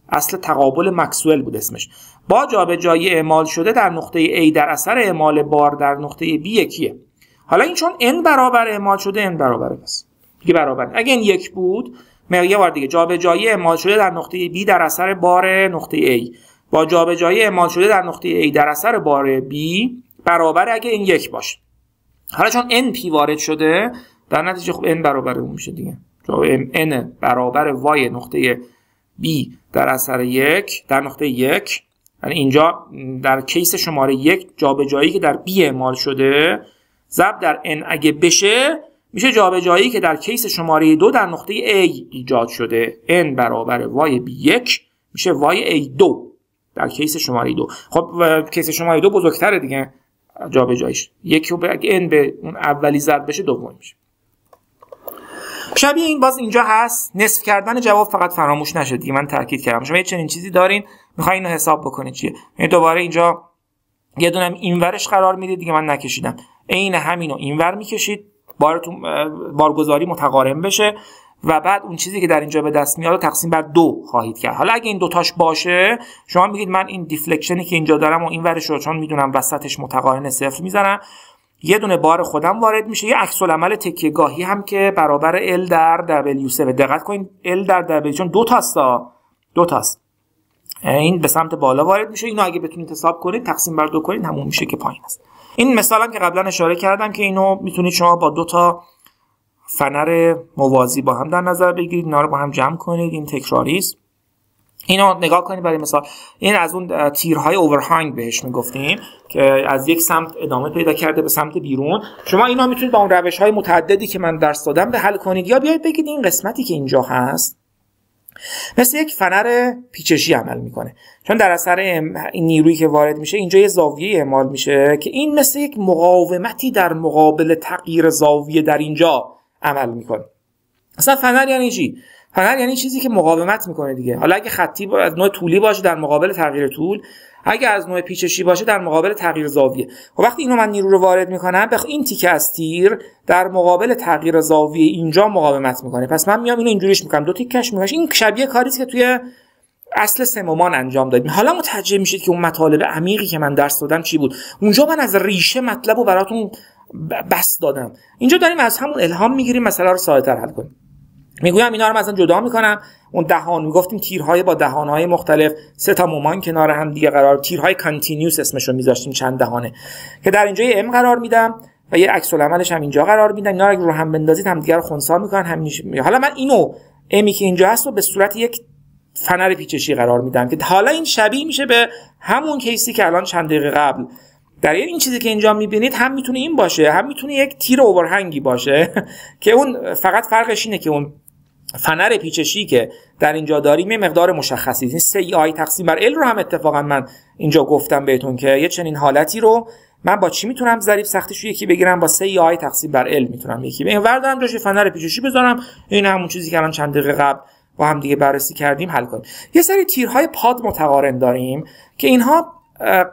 اصل تقابل مکسول بود اسمش. با جابجایی اعمال شده در نقطه A در اثر اعمال بار در نقطه B یکیه. حالا این چون n برابر اعمال شده n برابر بس دیگه برابر. اگه این یک بود یه بار دیگه جابجایی اعمال شده در نقطه B در اثر بار نقطه A. با جابجایی اعمال شده در نقطه A در اثر بار B برابر اگه این یک باشه. حالا چون n پی وارد شده در نتیجه خب n برابر اون میشه دیگه. n برابر y نقطه B در اثر یک در نقطه یک. یعنی اینجا در case شماره یک جابجایی که در B اعمال شده ضرب در n اگه بشه میشه جابجایی که در case شماره دو در نقطه A ایجاد شده. N برابر y b1 میشه y a2 در case شماره دو. خب case شماره دو بزرگتره دیگه جابجاییش. یکی رو اگه n به اون اولی ضرب بشه دوم میشه. شبیه این باز اینجا هست. نصف کردن جواب فقط فراموش نشه دیگه من تاکید کردم. شما یه چنین چیزی دارین می‌خواین اینو حساب بکنید چیه. یعنی دوباره اینجا یه دونم اینورش قرار میده دیگه من نکشیدم. عین همینو اینور می‌کشید بارتون بارگذاری متقارن بشه و بعد اون چیزی که در اینجا به دست میاد تقسیم بر دو خواهید کرد. حالا اگه این دوتاش باشه شما میگید من این دیفلکشنی که اینجا دارم و این ورش رو چون می‌دونم وسطش متقارن صفر می‌زنم یه دونه بار خودم وارد میشه. یه عکس العمل تکیه گاهی هم که برابر L در W3 دقت کنید. L در W چون دو تاست دو تاست. این به سمت بالا وارد میشه. اینو اگه بتونید حساب کنید تقسیم بر دو کنید همون میشه که پایین است. این مثالم که قبلا اشاره کردم که اینو می‌تونید شما با دو تا فنر موازی با هم در نظر بگیرید اینا با هم جمع کنید این تکراری است اینو نگاه کنید برای مثال این از اون تیرهای اوورهانگ بهش می‌گفتیم که از یک سمت ادامه پیدا کرده به سمت بیرون. شما اینا می‌تونید با اون روش های متعددی که من درس دادم به حل کنید یا بیاید بگید این قسمتی که اینجا هست مثل یک فنر پیچشی عمل می‌کنه. چون در اثر این نیرویی که وارد میشه اینجا یه زاویه اعمال میشه که این مثل یک مقاومتی در مقابل تغییر زاویه در اینجا عمل می‌کنه. اصلا فنر یعنی چی؟ فنر یعنی چیزی که مقاومت می‌کنه دیگه. حالا اگه خطی از نوع طولی باشه در مقابل تغییر طول اگه از نوع پیچشی باشه در مقابل تغییر زاویه. خب وقتی اینو من نیرو رو وارد می‌کنم بخ این تیکه از تیر در مقابل تغییر زاویه اینجا مقاومت می‌کنه. پس من میام اینو اینجوریش می‌کنم. دو تیکش می‌کنم. این شبیه کاری که توی اصل سمومان انجام دادیم. حالا متوجه میشید که اون مطالب عمیقی که من درس دادم چی بود. اونجا من از ریشه مطلب رو براتون بس دادم. اینجا داریم از همون الهام می‌گیریم مسئله رو ساده‌تر حل کنیم. می‌گویم اینا رو مثلا جدا می‌کنم. اون دهان می‌گفتیم تیرهای با دهانهای مختلف سه تا مومان کنار هم دیگه قرار تیرهای کانتینیوس اسمش رو میذاشتیم چند دهانه. که در اینجا ام قرار میدم و یه عکس العملش هم اینجا قرار میدم. اینا رو هم بندازید هم دیگه رو خنثی می‌کنن همین حالا من اینو M ی که اینجا هست رو به صورت یک فنر پیچشی قرار میدم که حالا این شبیه میشه به همون case ی که الان چند دقیقه قبل. در این چیزی که اینجا می‌بینید هم می‌تونه این باشه هم می‌تونه یک تیر overhang ی باشه که اون فقط فرقش اینه که اون فنر پیچشی که در اینجا داریم یه مقدار مشخصی. این 3 EI تقسیم بر L رو هم اتفاقا من اینجا گفتم بهتون که یه چنین حالتی رو من با چی می‌تونم ضریب سختش رو یکی بگیرم؟ با 3 EI تقسیم بر L می‌تونم یکی این وردارم جاش فنر پیچشی بذارم. این همون چیزی که الان چند دقیقه قبل با هم دیگه بررسی کردیم حل کنیم. یه سری تیرهای پاد متقارن داریم که اینها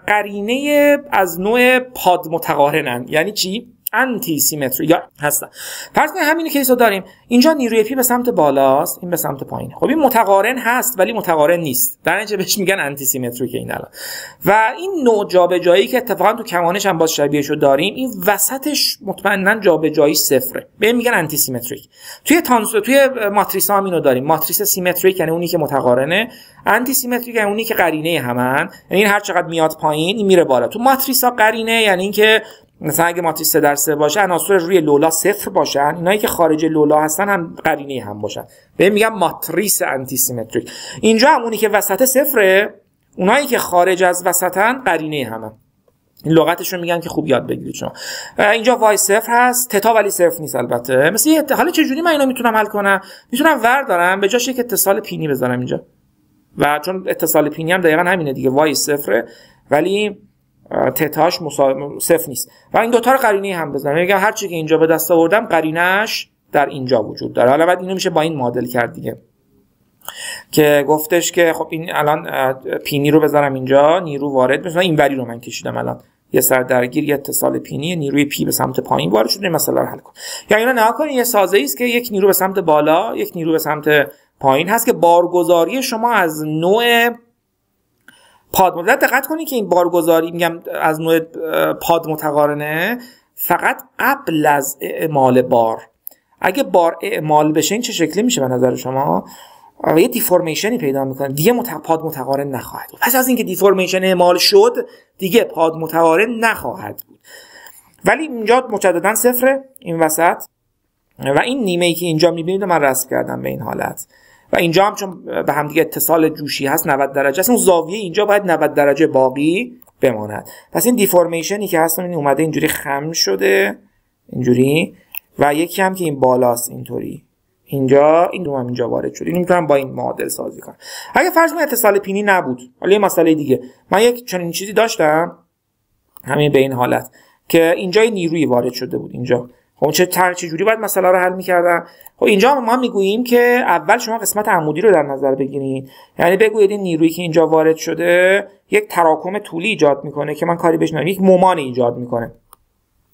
قرینه از نوع پاد متقارنن. یعنی چی؟ anti-symmetry یا هستن. فرض کنید همین case رو داریم. اینجا نیروی P به سمت بالاست این به سمت پایین خب این متقارن هست ولی متقارن نیست. در اینجا بهش میگن anti-symmetric این الان. و این نوع جابجایی که اتفاقا تو کمانش هم باز شبیهش رو داریم این وسطش مطمئنا جابجایی صفره. به میگن anti-symmetric توی تانسور توی ماتریس هم اینو داریم. ماتریس symmetric یعنی اونی که متقارنه. anti-symmetric یعنی اونی که قرینه همن. یعنی هر چقدر میاد پایین این میره بالا. تو ماتریس ها قرینه یعنی اینکه مثلا اگه ماتریس 3 در 3 باشه عناصر روی لولا صفر باشن. اینایی که خارج لولا هستن هم قرینه هم باشن. به میگم ماتریس anti-symmetric اینجا همونی که وسط صفره اونایی که خارج از وسطن قرینه همن. این لغتشون میگن که خوب یاد بگیرید شما. اینجا وای صفر هست. تتا ولی صفر نیست البته. مثل حالا چه جوری من اینو می‌تونم حل کنم؟ می‌تونم ور دارم به جاش یک اتصال پینی بذارم اینجا. و چون اتصال پینی هم دقیقا همینه دیگه. وای صفره ولی تتاش مسا... صفر نیست. و این دوتا رو قرینه هم بزنم. میگم هر چی که اینجا به دست آوردم قرینش در اینجا وجود داره. حالا بعد اینو میشه با این مدل کرد دیگه. که گفتش که خب این الان پینی رو بذارم اینجا نیرو وارد مثلا این وری رو من کشیدم الان. یه سر درگیر یه اتصال پینی نیروی P به سمت پایین وارد شده مثلا رو حل کن. یا اینو نگاه کنید یه سازه است که یک نیرو به سمت بالا یک نیرو به سمت پایین هست که بارگذاری شما از نوع پاد دقت کنید که این بارگذاری میگم از نوع پاد متقارنه فقط قبل از اعمال بار. اگه بار اعمال بشه این چه شکلی میشه به نظر شما؟ یه deformation ی پیدا می‌کنه. دیگه مت... پاد متقارن نخواهد بود. پس از اینکه deformation اعمال شد دیگه پاد متقارن نخواهد بود. ولی اینجا مجددا صفره این وسط. و این نیمه ای که اینجا می‌بینید من رسم کردم به این حالت. و اینجا هم چون به هم دیگه اتصال جوشی هست 90 درجه است. اون زاویه اینجا باید 90 درجه باقی بماند. پس این دیفورمیشنی که هست این اومده اینجوری خم شده اینجوری. و یکی هم که این بالاست اینطوری. اینجا این دو هم اینجا وارد شد. اینو می‌تونم با این معادل سازی کنم. اگه فرض کنم اتصال پینی نبود. حالا یه مسئله دیگه. من یک چنین چیزی داشتم. همین به این حالت. که اینجا نیروی وارد شده بود. اینجا. خب چه تر چه جوری باید مسئله رو حل می‌کردم خب اینجا ما می‌گوییم که اول شما قسمت عمودی رو در نظر بگیرید. یعنی بگویید این نیرویی که اینجا وارد شده یک تراکم طولی ایجاد می‌کنه که من کاری بهش یک مومان ایجاد می‌کنه.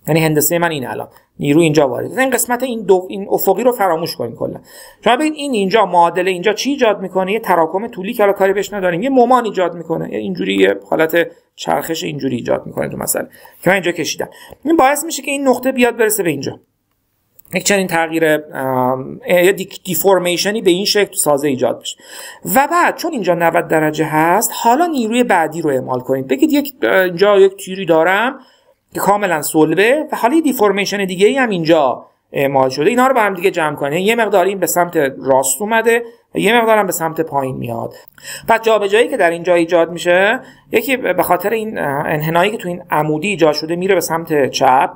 یعنی هندسه من این الان. نیرو اینجا وارد این قسمت این دو این افقی رو فراموش کنیم کلا. شما ببین این اینجا معادله اینجا چی ایجاد می‌کنه؟ یه تراکم طولی که کاری بهش نداریم. یه مومان ایجاد می‌کنه. اینجوری یه حالت چرخش اینجوری ایجاد می‌کنه تو مثلا که من اینجا کشیدم. این باعث میشه که این نقطه بیاد برسه به اینجا. یک چنین تغییر یا دیفورمیشنی به این شکل سازه ایجاد بشه. و بعد چون اینجا 90 درجه هست حالا نیروی بعدی رو اعمال کنید. بگید یک اینجا یک تیری دارم. که کاملا صلبه و حالا دیفورمیشن دیگه ای هم اینجا اعمال شده. اینا رو با هم دیگه جمع کنید. یه مقدار این به سمت راست اومده و یه مقدار هم به سمت پایین میاد. پس جابجایی که در اینجا ایجاد میشه یکی به خاطر این انحنایی که تو این عمودی ایجاد شده میره به سمت چپ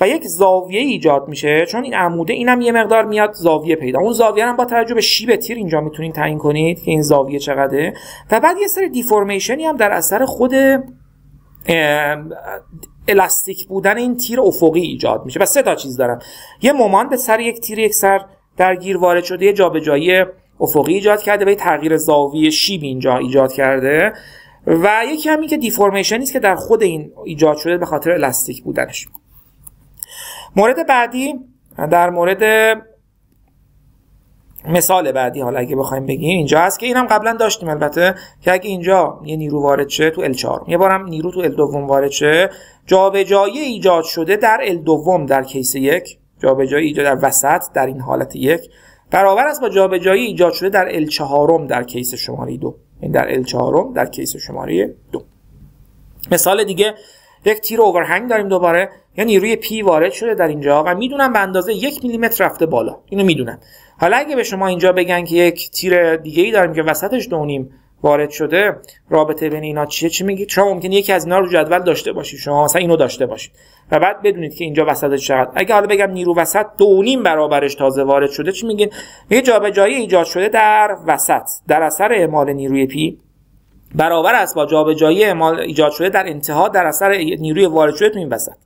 و یک زاویه ایجاد میشه. چون این عموده اینم یه مقدار میاد زاویه پیدا. اون زاویه هم با توجه به شیب تیر اینجا می‌تونید تعیین کنید که این زاویه چقدره. و بعد یه سری دیفورمیشنی هم در اثر خود الاستیک بودن این تیر افقی ایجاد میشه. و سه تا چیز دارم. یه مومان به سر یک تیر یک سر درگیر وارد شده یه جابجایی افقی ایجاد کرده و یه تغییر زاویه شیب اینجا ایجاد کرده. و یکی همین که دیفورمیشنی است که در خود این ایجاد شده به خاطر الاستیک بودنش. مورد بعدی در مورد مثال بعدی حالا اگه بخوایم بگیم اینجا هست که اینم قبلا داشتیم البته که اگه اینجا یه نیرو وارد شه تو L4 یه بارم نیرو تو L دوم وارد شه. جابجایی ایجاد شده در L دوم در case یک. جابجایی ایجاد در وسط در این حالت یک. برابر است با جابجایی ایجاد شده در L چهارم در case شماره دو. این در L چهارم در کیس شماره دو. مثال دیگه یک تیر overhang داریم دوباره. یا نیروی P وارد شده در اینجا و می‌دونم به اندازه یک میلیمتر رفته بالا. اینو می‌دونم. حالا اگه به شما اینجا بگن که یک تیر دیگه ای داریم که وسطش دونیم وارد شده رابطه بین اینا چیه؟ چی میگید شما ممکنه یکی از اینا رو جدول داشته باشید شما مثلا اینو داشته باشید. و بعد بدونید که اینجا وسطش چقدر. اگه حالا بگم نیرو وسط دو نیم برابرش تازه وارد شده چی میگین؟ یه جابجایی ایجاد شده در وسط در اثر اعمال نیروی پی. برابر است با جابجایی اعمال ایجاد شده در انتها در اثر نیروی وارد شده تو این وسط.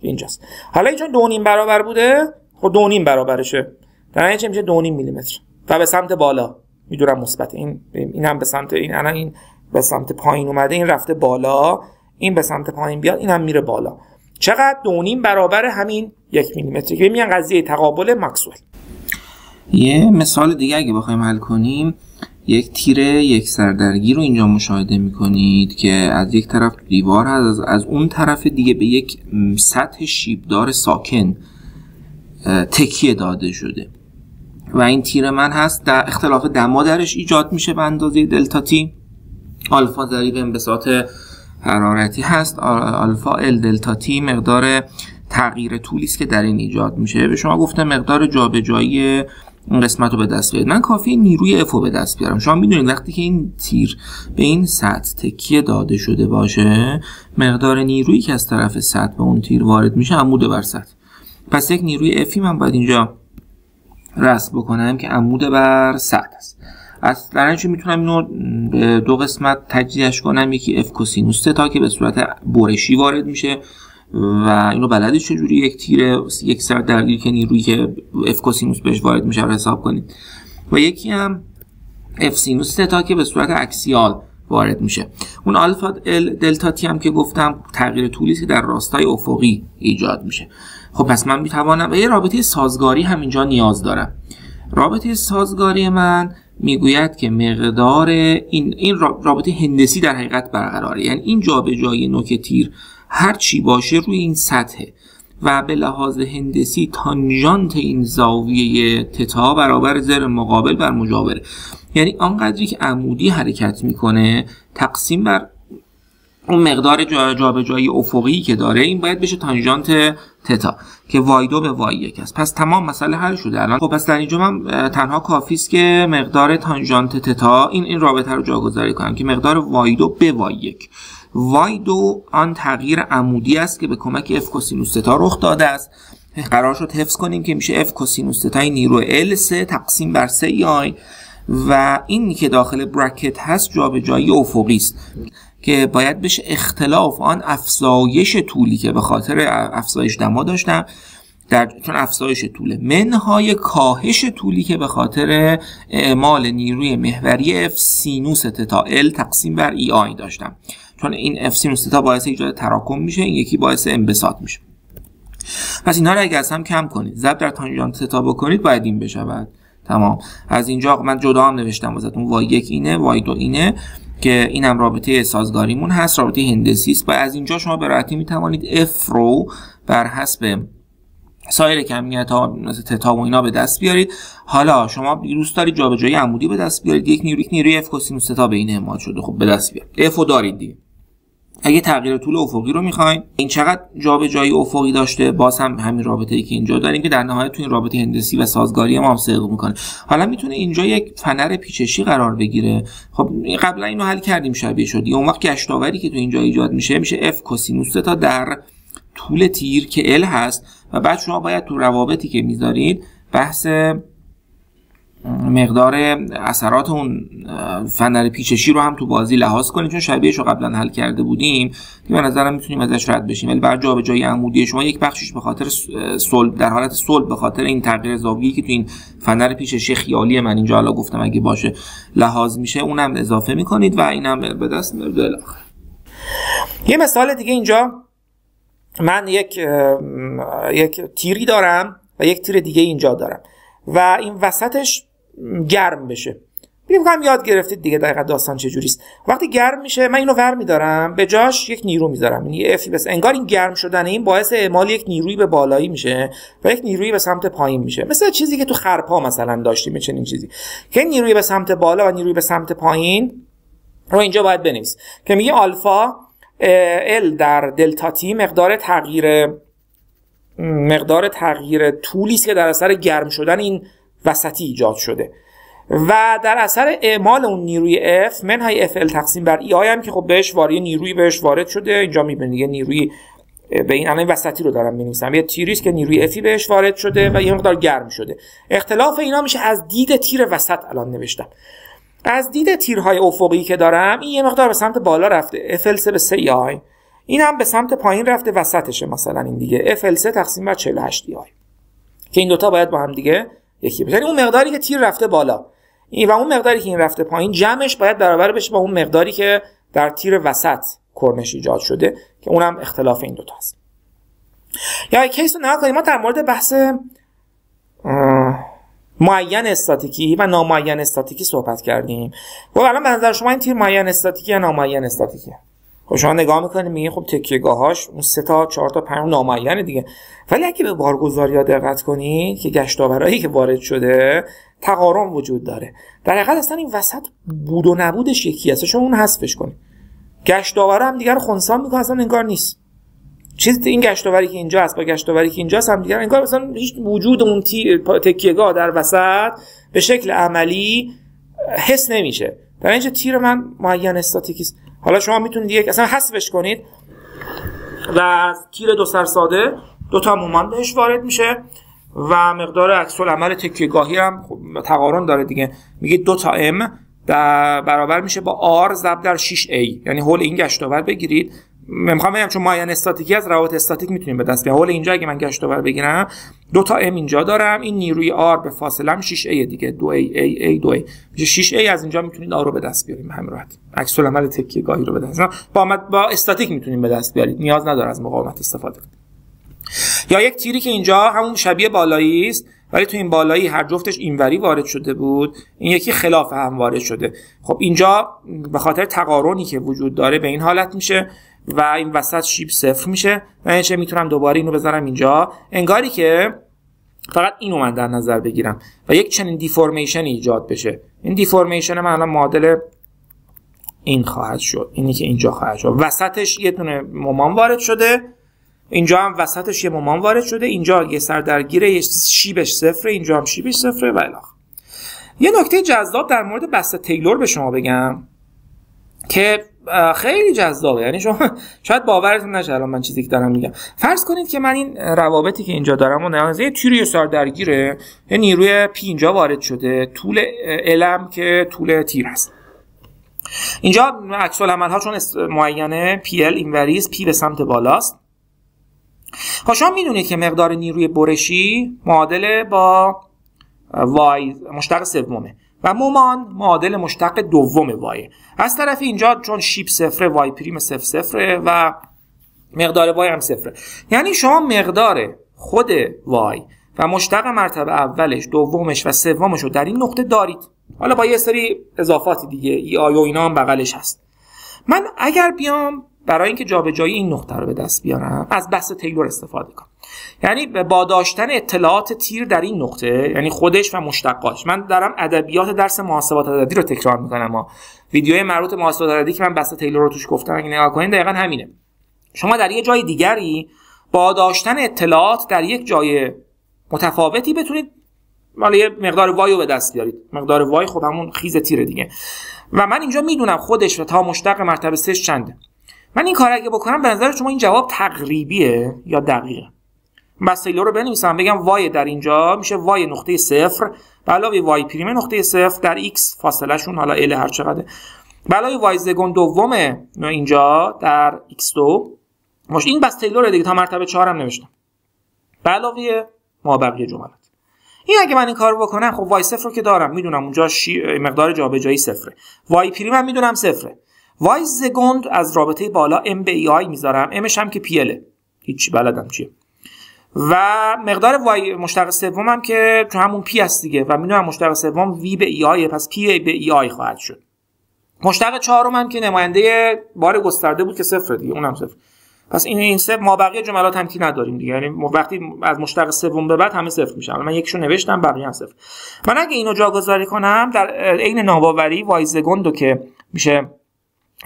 اینجاست. حالا این چون دو نیم برابر بوده خب دو نیم برابرشه. در اینجا میشه؟ دو نیم میلیمتر. و به سمت بالا. می‌دونم مثبت. این این هم به سمت این الان این به سمت پایین اومده این رفته بالا. این به سمت پایین بیاد این هم میره بالا. چقدر دونیم برابر همین یک میلیمتر که میان قضیه تقابل ماکسول یه مثال دیگه اگه بخوایم حل کنیم. یک تیر یک سردرگی رو اینجا مشاهده می‌کنید که از یک طرف دیوار هست از, اون طرف دیگه به یک سطح شیبدار ساکن تکیه داده شده. و این تیر من هست در اختلاف دما درش ایجاد میشه به اندازه دلتا تی. آلفا ضریب انبساط حرارتی هست. آلفا ال دلتا تی مقدار تغییر طولی است که در این ایجاد میشه. به شما گفته مقدار جابجایی اون قسمت رو به دست بیارید. من کافی نیروی اف رو به دست بیارم. شما می‌دونید وقتی که این تیر به این سطح تکیه داده شده باشه مقدار نیرویی که از طرف سطح به اون تیر وارد میشه عمود بر سطح. پس یک نیروی F ی من باید اینجا رسم بکنم که عمود بر سطح است. از در می‌تونم اینو به دو قسمت تجزیهش کنم؟ یکی F کوسینوس تتا که به صورت برشی وارد میشه. و اینو بلدی چجوری یک تیر یک سر درگیر که نیرویی که F کوسینوس بهش وارد میشه رو حساب کنید. و یکی هم F سینوس تتا که به صورت axial وارد میشه. اون آلفا دلتا تی هم که گفتم تغییر طولی که در راستای افقی ایجاد میشه. خب پس من می‌توانم و یه رابطه سازگاری هم اینجا نیاز دارم. رابطه سازگاری من می‌گوید که مقدار این این رابطه هندسی در حقیقت برقراره. یعنی این جابجایی نوک تیر هر چی باشه روی این سطح و به لحاظ هندسی تانژانت این زاویه تتا برابر زر مقابل بر مجاوره. یعنی آنقدری که عمودی حرکت می‌کنه تقسیم بر اون مقدار جابجایی افقی که داره این باید بشه تانژانت تتا که Y دو به Y یک است. پس تمام مسئله حل شده الان. خب پس در اینجا من تنها کافی است که مقدار تانژانت تتا این این رابطه رو جاگذاری کنم که مقدار Y دو به Y یک. Y دو آن تغییر عمودی است که به کمک F کوسینوس تتا رخ داده است. قرار شد حفظ کنیم که میشه F کوسینوس تتا نیرو L 3 تقسیم بر 3 I و این که داخل bracket هست جابجایی افقی است که باید بشه اختلاف آن افزایش طولی که به خاطر افزایش دما داشتم در چون افزایش طوله منهای کاهش طولی که به خاطر اعمال نیروی محوری F سینوس تتا L تقسیم بر EI داشتم. چون این F سینوس تتا باعث ایجاد تراکم میشه. این یکی باعث انبساط میشه. پس اینها رو اگه از هم کم کنید ضرب در تانژانت تتا بکنید باید این بشود. تمام. از اینجا من جدا هم نوشتم واسهتون. Y یک اینه Y دو اینه که اینم رابطه سازگاریمون هست رابطه هندسی است. و از اینجا شما به راحتی می توانید F رو بر حسب سایر کمیت ها مثل تتا و اینا به دست بیارید. حالا شما دوست دارید جابجایی عمودی به دست بیارید. یک نیروی نیروی F کوسینوس تتا به این اعمال شده. خب به دست بیارید. F رو دارید دیگه. اگه تغییر طول افقی رو می‌خوایم این چقدر جابجایی افقی داشته باز هم همین رابطه ای که اینجا داریم که در نهایت تو این رابطه هندسی و سازگاری ما هم صدق می‌کنه. حالا می‌تونه اینجا یک فنر پیچشی قرار بگیره. خب قبلا اینو حل کردیم شبیه شد اون وقت گشتاوری که تو اینجا ایجاد میشه میشه اف کوسینوس تا در طول تیر که ال هست و بعد شما باید تو روابطی که می‌ذارید بحث مقدار اثرات اون فنر پیچشی رو هم تو بازی لحاظ کنیم چون شبیهش رو قبلا حل کرده بودیم که به نظرم می‌تونیم ازش رد بشیم. ولی بر جابجایی عمودی شما یک بخشش به خاطر صلب در حالت صلب به خاطر این تغییر زاویه‌ای که تو این فنر پیچشی خیالی من اینجا حالا گفتم اگه باشه لحاظ میشه اونم اضافه می‌کنید و اینم به دست میاد یه مثال دیگه اینجا. من یک یک تیری دارم و یک تیر دیگه اینجا دارم و این وسطش گرم بشه. ببینیم هم یاد گرفتید دیگه دقیقا داستان چجوریست وقتی گرم میشه من اینو ور میدارم به جاش یک نیرو می‌ذارم. یعنی افی بس انگار این گرم شدن این باعث اعمال یک نیروی به بالایی میشه و یک نیروی به سمت پایین میشه. مثل چیزی که تو خرپا مثلا داشتیم چنین چیزی. که نیروی به سمت بالا و نیروی به سمت پایین رو اینجا باید بنویس. که میگه آلفا ال در دلتا تی مقدار تغییر مقدار تغییر طولی که در اثر گرم شدن این وسطی ایجاد شده. و در اثر اعمال اون نیروی F منهای FL تقسیم بر ای هم که خب بهش واری نیروی بهش وارد شده اینجا می‌بینید یه نیروی به این الان وسطی رو دارم می‌نویسم. یه تیریست که نیروی افی بهش وارد شده و یه مقدار گرم شده. اختلاف اینا میشه از دید تیر وسط الان نوشتم. از دید تیرهای افقی که دارم این یه مقدار به سمت بالا رفته. FL3 به 3 آی این هم به سمت پایین رفته وسطشه مثلا این دیگه. FL3 تقسیم بر 48 آی که این دوتا باید با هم دیگه یکی بشه یعنی اون مقداری که تیر رفته بالا. این و اون مقداری که این رفته پایین جمعش باید برابر بشه با اون مقداری که در تیر وسط کرنش ایجاد شده که اونم اختلاف این دوتا است یا کیس رو کنیم. ما در مورد بحث معین استاتیکی و نامعین استاتیکی صحبت کردیم. خب الان به نظر شما این تیر معین استاتیکی یا نامعین استاتیکی خب شما نگاه می‌کنید میگین خب تکیهگاهاش اون سه تا چهار تا پنج نامعین دیگه. ولی اگه به بارگذاری ها دقت کنید که گشتاورایی که وارد شده تقارن وجود داره. در حقیقت اصلا این وسط بود و نبودش یکی هست شما اون حذفش کنید گشتاور هم دیگر خونسان می‌کنه اصلا انگار نیست. چیز این گشتاوری که اینجا هست با گشتاوری که اینجا هست هم دیگر انگار مثلا هیچ وجود اون تکیهگاه در وسط به شکل عملی حس نمیشه. در اینجا تیر من معین استاتیکی حالا شما می‌تونید یک اصلا حذفش کنید. و تیر دو سر ساده دو تا مومان بهش وارد میشه و مقدار عکس عمل تکیهگاهی هم خب تقارن داره دیگه. میگید دو تا ام در برابر میشه با آر ضرب در 6 a یعنی هول این گشتاور بگیرید. می‌خوام بگم چون معین استاتیکی از روابط استاتیک می‌تونیم به دست بیاریم. حول اینجا اگه من گشتاور بگیرم دو تا ام اینجا دارم. این نیروی آر به فاصله 6 a دیگه. 2 a a a 2 a. میشه 6 a از اینجا می‌تونید آر رو به دست بیاریم. همین راحت. عکس العمل تکیه گاهی رو به دست. با با استاتیک می‌تونیم به دست بیارید. نیاز نداره از مقاومت استفاده کنید یا یک تیری که اینجا همون شبیه بالایی است ولی تو این بالایی هر جفتش اینوری وارد شده بود. این یکی خلاف هم وارد شده. خب اینجا به خاطر تقارنی که وجود داره به این حالت میشه. و این وسط شیب صفر میشه من چه می‌تونم دوباره اینو بذارم اینجا. انگاری که فقط اینو من در نظر بگیرم و یک چنین دیفورمیشن ایجاد بشه. این دیفورمیشن من الان معادل این خواهد شد. اینی که اینجا خواهد شد. وسطش یه دونه مامان وارد شده. اینجا هم وسطش یه مامان وارد شده. اینجا یه سر درگیره شیبش صفره. اینجا هم شیبش صفره و الاخ. یه نکته جذاب در مورد بسته تیلور به شما بگم که خیلی جذابه. یعنی شما شاید باورتون نشه الان من چیزی که دارم میگم. فرض کنید که من این روابطی که اینجا دارم و نه یه تیری درگیره یه نیروی پی اینجا وارد شده طول علم که طول تیر هست. اینجا عکس العمل ها چون معینه PL اینورش P به سمت بالاست. خب شما می‌دونید که مقدار نیروی برشی معادله با Y مشتق سومه. و مومان معادل مشتق دوم Y. از طرف اینجا چون شیب صفره Y پریم صفر صفره و مقدار Y هم صفره. یعنی شما مقدار خود Y و مشتق مرتبه اولش دومش و سومش رو در این نقطه دارید. حالا با یه سری اضافاتی دیگه ای آی و اینا هم بغلش هست. من اگر بیام برای اینکه جابجایی این نقطه رو به دست بیارم از بحث تیلور استفاده کنم. یعنی با داشتن اطلاعات تیر در این نقطه یعنی خودش و مشتقاش. من دارم ادبیات درس محاسبات عددی رو تکرار می‌کنم. اما ویدیوی مربوط محاسبات عددی که من بحث تیلور رو توش گفتم اگه نگاه کنید دقیقا همینه. شما در یه جای دیگری با داشتن اطلاعات در یک جای متفاوتی بتونید مال یه مقدار وای رو به دست بیارید. مقدار وای خب همون خیز تیر دیگه. و من اینجا می‌دونم خودش و تا مشتق مرتبه 3 چنده. من این کار اگه بکنم به نظر شما این جواب تقریبیه یا دقیقه؟ بس رو بنویسم بگم وای در اینجا میشه وای نقطه صفر. به علاوه وای پریم نقطه صفر در x فاصله شون حالا ال هر چقدر به علاوه وای زگون دوم اینجا در x2 مش این بسط تیلور دیگه تا مرتبه 4 هم نوشتم. به علاوه ما بقیه جملات. این اگه من این کارو بکنم خب Y صفر رو که دارم. می‌دونم اونجا شی... مقدار جابجایی صفره. Y پریم هم می‌دونم صفره. Y seconde از رابطه بالا M به EI می‌ذارم. M ش هم که PL ه هیچی بلدم چیه. و مقدار Y مشتق سوم هم که تو همون P هست دیگه. و می‌دونم مشتق سوم V به EI پس P به EI خواهد شد. مشتق چهارم هم که نماینده بار گسترده بود که صفر دیگه. اونم صفر. پس این این صفر ما بقیه جملات هم که نداریم دیگه. یعنی وقتی از مشتق سوم به بعد همه صفر میشن من یکشو نوشتم بقیه هم صفر. من اگه اینو جاگذاری کنم در عین ناباوری وای زگوندو که میشه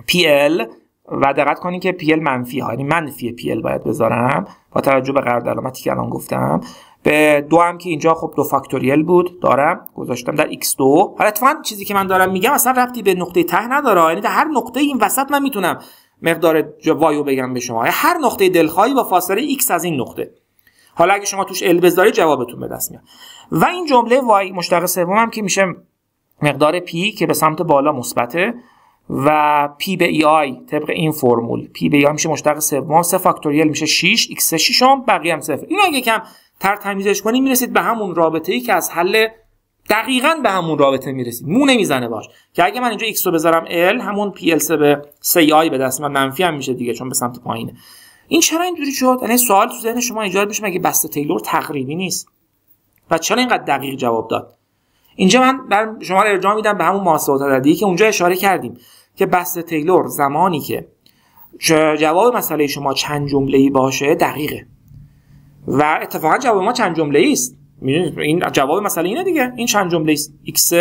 PL و دقت کنید که PL منفی ها. یعنی منفی PL باید بذارم. با توجه به قرار علامتی که الان گفتم. به دو هم که اینجا خب دو فاکتوریل بود. دارم. گذاشتم در x2 حالا اتفاقا چیزی که من دارم میگم اصلا ربطی به نقطه ته نداره. یعنی در هر نقطه این وسط من می‌تونم مقدار Y و بگم به شما. هر نقطه دلخواهی با فاصله x از این نقطه. حالا اگه شما توش L بذاری جوابتون به دست میاد. و این جمله Y مشتق سوم هم که میشه مقدار p که به سمت بالا مثبته. و P به EI طبق این فرمول. P به EI میشه مشتق سوم سه فاکتوریل میشه 6 x 6 هم بقیه هم صفر. این اگه کم تر تمیزش کنیم می‌رسید به همون رابطه ای که از حل دقیقا به همون رابطه می‌رسید مو نمی‌زنه باش. که اگه من اینجا x رو بذارم l همون پی ال به 3 آی به دست من منفی هم میشه دیگه چون به سمت پایینه. این چرا اینجوری شد؟ یعنی سوال تو ذهن شما ایجاد میشه مگه بسته تیلور تقریبی نیست؟ و چرا اینقدر دقیق جواب داد؟ اینجا من بر شما ارجاع میدم به همون محاسبات عددی که اونجا اشاره کردیم. که بسته تیلور زمانی که جواب مسئله شما چند جمله ای باشه دقیقه. و اتفاقا جواب ما چند جمله است. این جواب مسئله اینه دیگه. این چند جمله است؟ X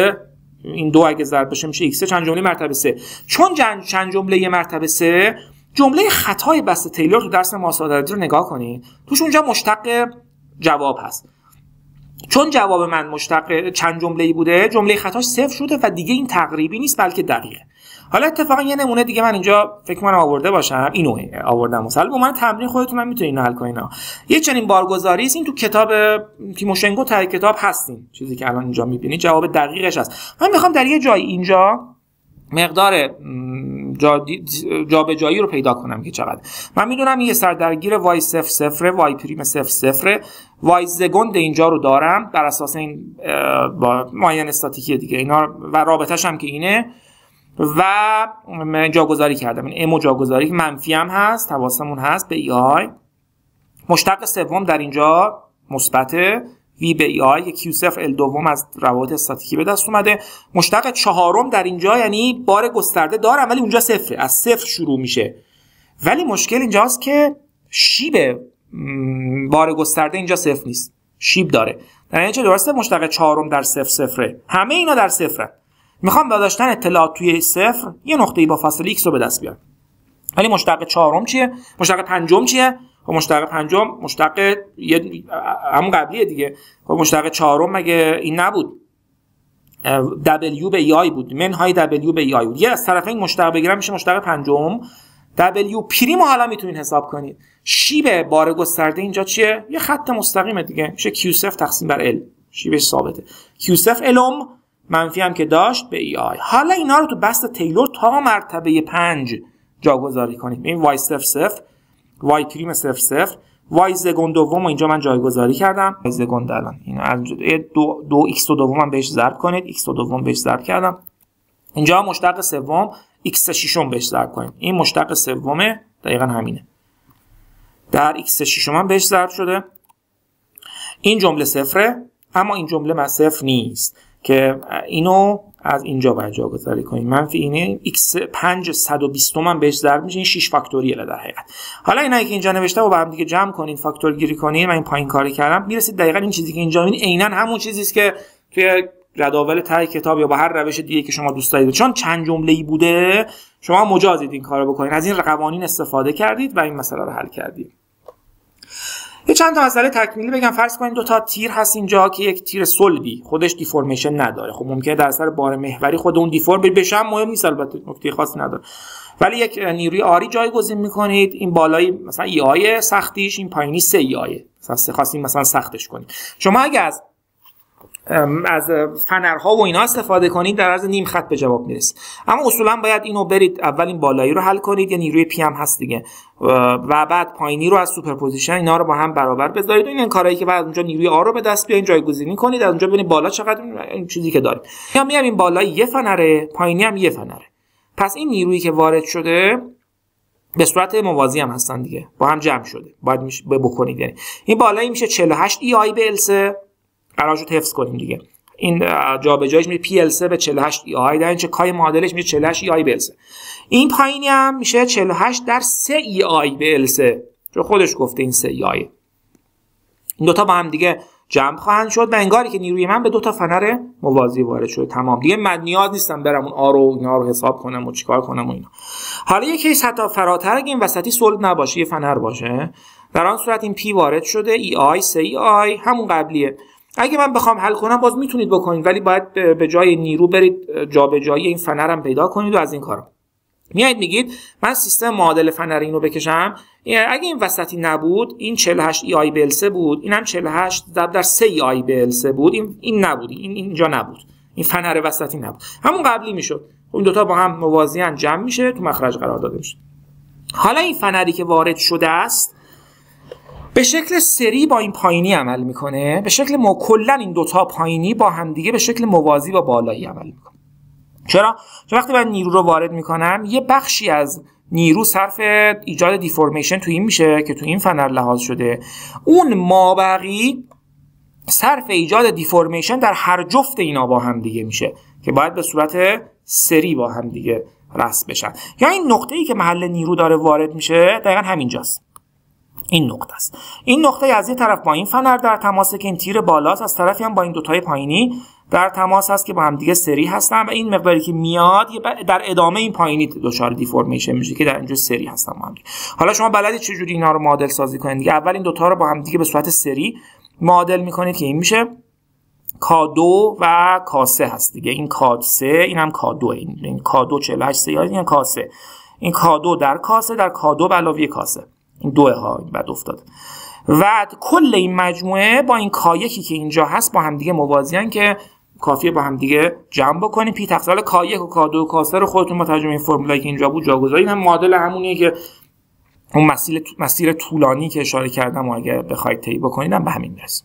این دو اگه ضرب بشه میشه x چند جمله مرتبه سه. چون چند جمله مرتبه سه جمله خطای بسته تیلور تو درس محاسبات رو نگاه کنید. توش اونجا مشتق جواب هست. چون جواب من مشتق چند جمله ای بوده جمله خطاش صفر شده و دیگه این تقریبی نیست بلکه دقیقه. حالا اتفاقا یه نمونه دیگه من اینجا فکر کنم آورده باشم. اینو آوردم مثلا با من تمرین خودتون هم می‌تونین حل کنین. یه چنین بارگذاری است. این تو کتاب تیموشنکو تا کتاب هستین. چیزی که الان اینجا می‌بینید جواب دقیقش هست. من می‌خوام در یه جای اینجا مقدار جابجایی جا رو پیدا کنم که چقدر. من می‌دونم یه سردرگیر وای صفر صفره وای پریم صفر صفره. وای زگند اینجا رو دارم بر اساس این با ماین استاتیکی دیگه. اینا و رابطش هم که اینه. و جاگذاری کردم. این امو جاگذاری که منفی هم هست تواسمون هست به ای آی مشتق سوم در اینجا مثبته. وی به ای آی کیو صفر ال دوم از روابط استاتیکی به دست اومده. مشتق چهارم در اینجا یعنی بار گسترده دارم ولی اونجا صفره از صفر شروع میشه. ولی مشکل اینجاست که شیب بار گسترده اینجا صفر نیست. شیب داره. در اینجا درسته مشتق چهارم در صفر صفره. همه اینا در صفره می‌خوام با داشتن اطلاعات توی صفر یه نقطه با فاصله x رو به دست بیارم. ولی مشتق چهارم چیه؟ مشتق پنجم چیه؟ خب مشتق پنجم مشتق یه همون قبلیه دیگه. خب مشتق چهارم مگه این نبود؟ W به آی بود. منهای W به آی بود. یه از طرفین مشتق بگیرم میشه مشتق پنجم. W پریم حالا می‌تونین حساب کنید شیب بار گسترده اینجا چیه؟ یه خط مستقیمه دیگه. میشه Q0 تقسیم بر L. شیبش ثابته. Q0 الوم منفی هم که داشت به ای آی حالا اینا رو تو بست تیلور تا مرتبه 5 جاگذاری کنیم. این وای صفر صفر وای صفر صفر. وای زگون دوم اینجا من جایگذاری کردم. وای زگون الان. این از دو, دو ایکس دوم هم بهش ضرب کنید. ایکس دوم بهش ضرب کردم. اینجا مشتق سوم ایکس ششم بهش ضرب کنید این مشتق سومه. دقیقا همینه. در ایکس ششم هم بهش ضرب شده. این جمله صفره اما این جمله من صفر نیست که اینو از اینجا باید جاگذاری کنیم. منفی اینه x 5 120 من بهش ضرب میشه این 6 فاکتوریال در حقیقت. حالا اینایی که اینجا نوشته و با هم دیگه جمع کنین فاکتور گیری کنین من این پایین کاری کردم. می‌رسید دقیقا این چیزی که اینجا می‌بینید عینا همون چیزی است که توی جداول ته کتاب یا با هر روش دیگه که شما دوست دارید. چون چند جمله ای بوده شما مجازید این کارو بکنید از این قوانین استفاده کردید و این مسئله رو حل کردید. یه چند تا مسئله تکمیلی بگم. فرض کنید دو تا تیر هست اینجا که یک تیر صلبی خودش دیفورمیشن نداره. خب ممکنه در اثر بار محوری خود اون دیفورم بشه. هم مهم نیست البته. نکته خاصی نداره. ولی یک نیروی آری جایگزین می‌کنید. این بالایی مثلا ای آی سختیش این پایینی سه ای آیه مثلا خواستیم مثلا سختش کنید شما اگه از از فنرها و اینا استفاده کنید در عرض نیم خط به جواب می‌رسید اما اصولا باید اینو برید اول این بالایی رو حل کنید یا نیروی P هم هست دیگه. و بعد پایینی رو از superposition اینا رو با هم برابر بذارید. این کارهایی که بعد اونجا نیروی آ رو به دست بیارین جایگزینی کنید از اونجا ببینید بالا چقدر این چیزی که دارید یا میام این بالا یه فنره پایینی هم یه فنره. پس این نیرویی که وارد شده به صورت موازی هم هستن دیگه. با هم جمع شده. باید میشه بکنید یعنی. این بالایی میشه 48 ای آی به قرار شد حفظ کنیم دیگه. این جابجاییش میشه پی ال به 48 ای آی در اینچه کای معادلش میشه 48 ای آی به این پایینی هم میشه 48 در 3 ای آی به ال چون خودش گفته این 3 ای آی. این دوتا با هم دیگه جمع خواهند شد و انگاری که نیروی من به دو تا فنر موازی وارد شده. تمام. دیگه من نیاز نیستم برم اون آ رو اینا رو حساب کنم و چیکار کنم و اینا. حالا یه کیس حتی فراتر اگه این وسطی سولد نباشه یه فنر باشه. در آن صورت این P وارد شده EI 3 EI همون قبلیه. اگه من بخوام حل کنم باز می‌تونید بکنید ولی باید به جای نیرو برید جابجایی این فنر هم پیدا کنید و از این کارا. میایید میگید من سیستم معادل فنر اینو بکشم. اگه این وسطی نبود این 48 EI به L 3 بود اینم 48 ضرب در 3 EI به L 3 بود این این نبود این اینجا نبود. این فنر وسطی نبود. همون قبلی می‌شد. اون دوتا با هم موازی جمع میشه تو مخرج قرار داده میشه. حالا این فنری که وارد شده است به شکل سری با این پایینی عمل می‌کنه. به شکل مو... کلا این دوتا پایینی با همدیگه به شکل موازی و بالایی عمل می‌کنه. چرا؟ چون وقتی من نیرو رو وارد می‌کنم یه بخشی از نیرو صرف ایجاد دیفورمیشن تو این میشه که تو این فنر لحاظ شده. اون مابقی صرف ایجاد دیفورمیشن در هر جفت اینا با هم دیگه میشه که باید به صورت سری با هم دیگه رسم بشن. یا این نقطه ای که محل نیرو داره وارد میشه دقیقا همینجاست. این نقطه است. این نقطه از یه طرف با این فنر در تماسه که این تیر بالاست از طرفی هم با این دوتای پایینی در تماس هست که با هم دیگه سری هستن و این مقداری که میاد در ادامه این پایینی دچار دیفورمیشن میشه که در اینجا سری هستن با هم دیگه. حالا شما بلدی چجوری اینا رو معادل سازی کنید دیگه. اول این دوتا رو با هم دیگه به صورت سری معادل می‌کنید که این میشه. کادو و کاسه هست دیگه. این کاسه این هم کادو. این, این کادو 48 سیاری این کاسه. این کادو در کاسه در کادو علاوه کاسه. این دوه ها بعد افتاد. و کل این مجموعه با این کایکی که اینجا هست با هم دیگه موازیان که کافیه با هم دیگه جمع بکنیم. پی تقسیم کایک و کادو و کاسه رو خودتون با ترجمه این فرمولایی که اینجا بود جا گذارید هم معادل همونیه که اون مسیر مسیر طولانی که اشاره کردم و اگه بخواید طی بکنید هم به همین می‌رسه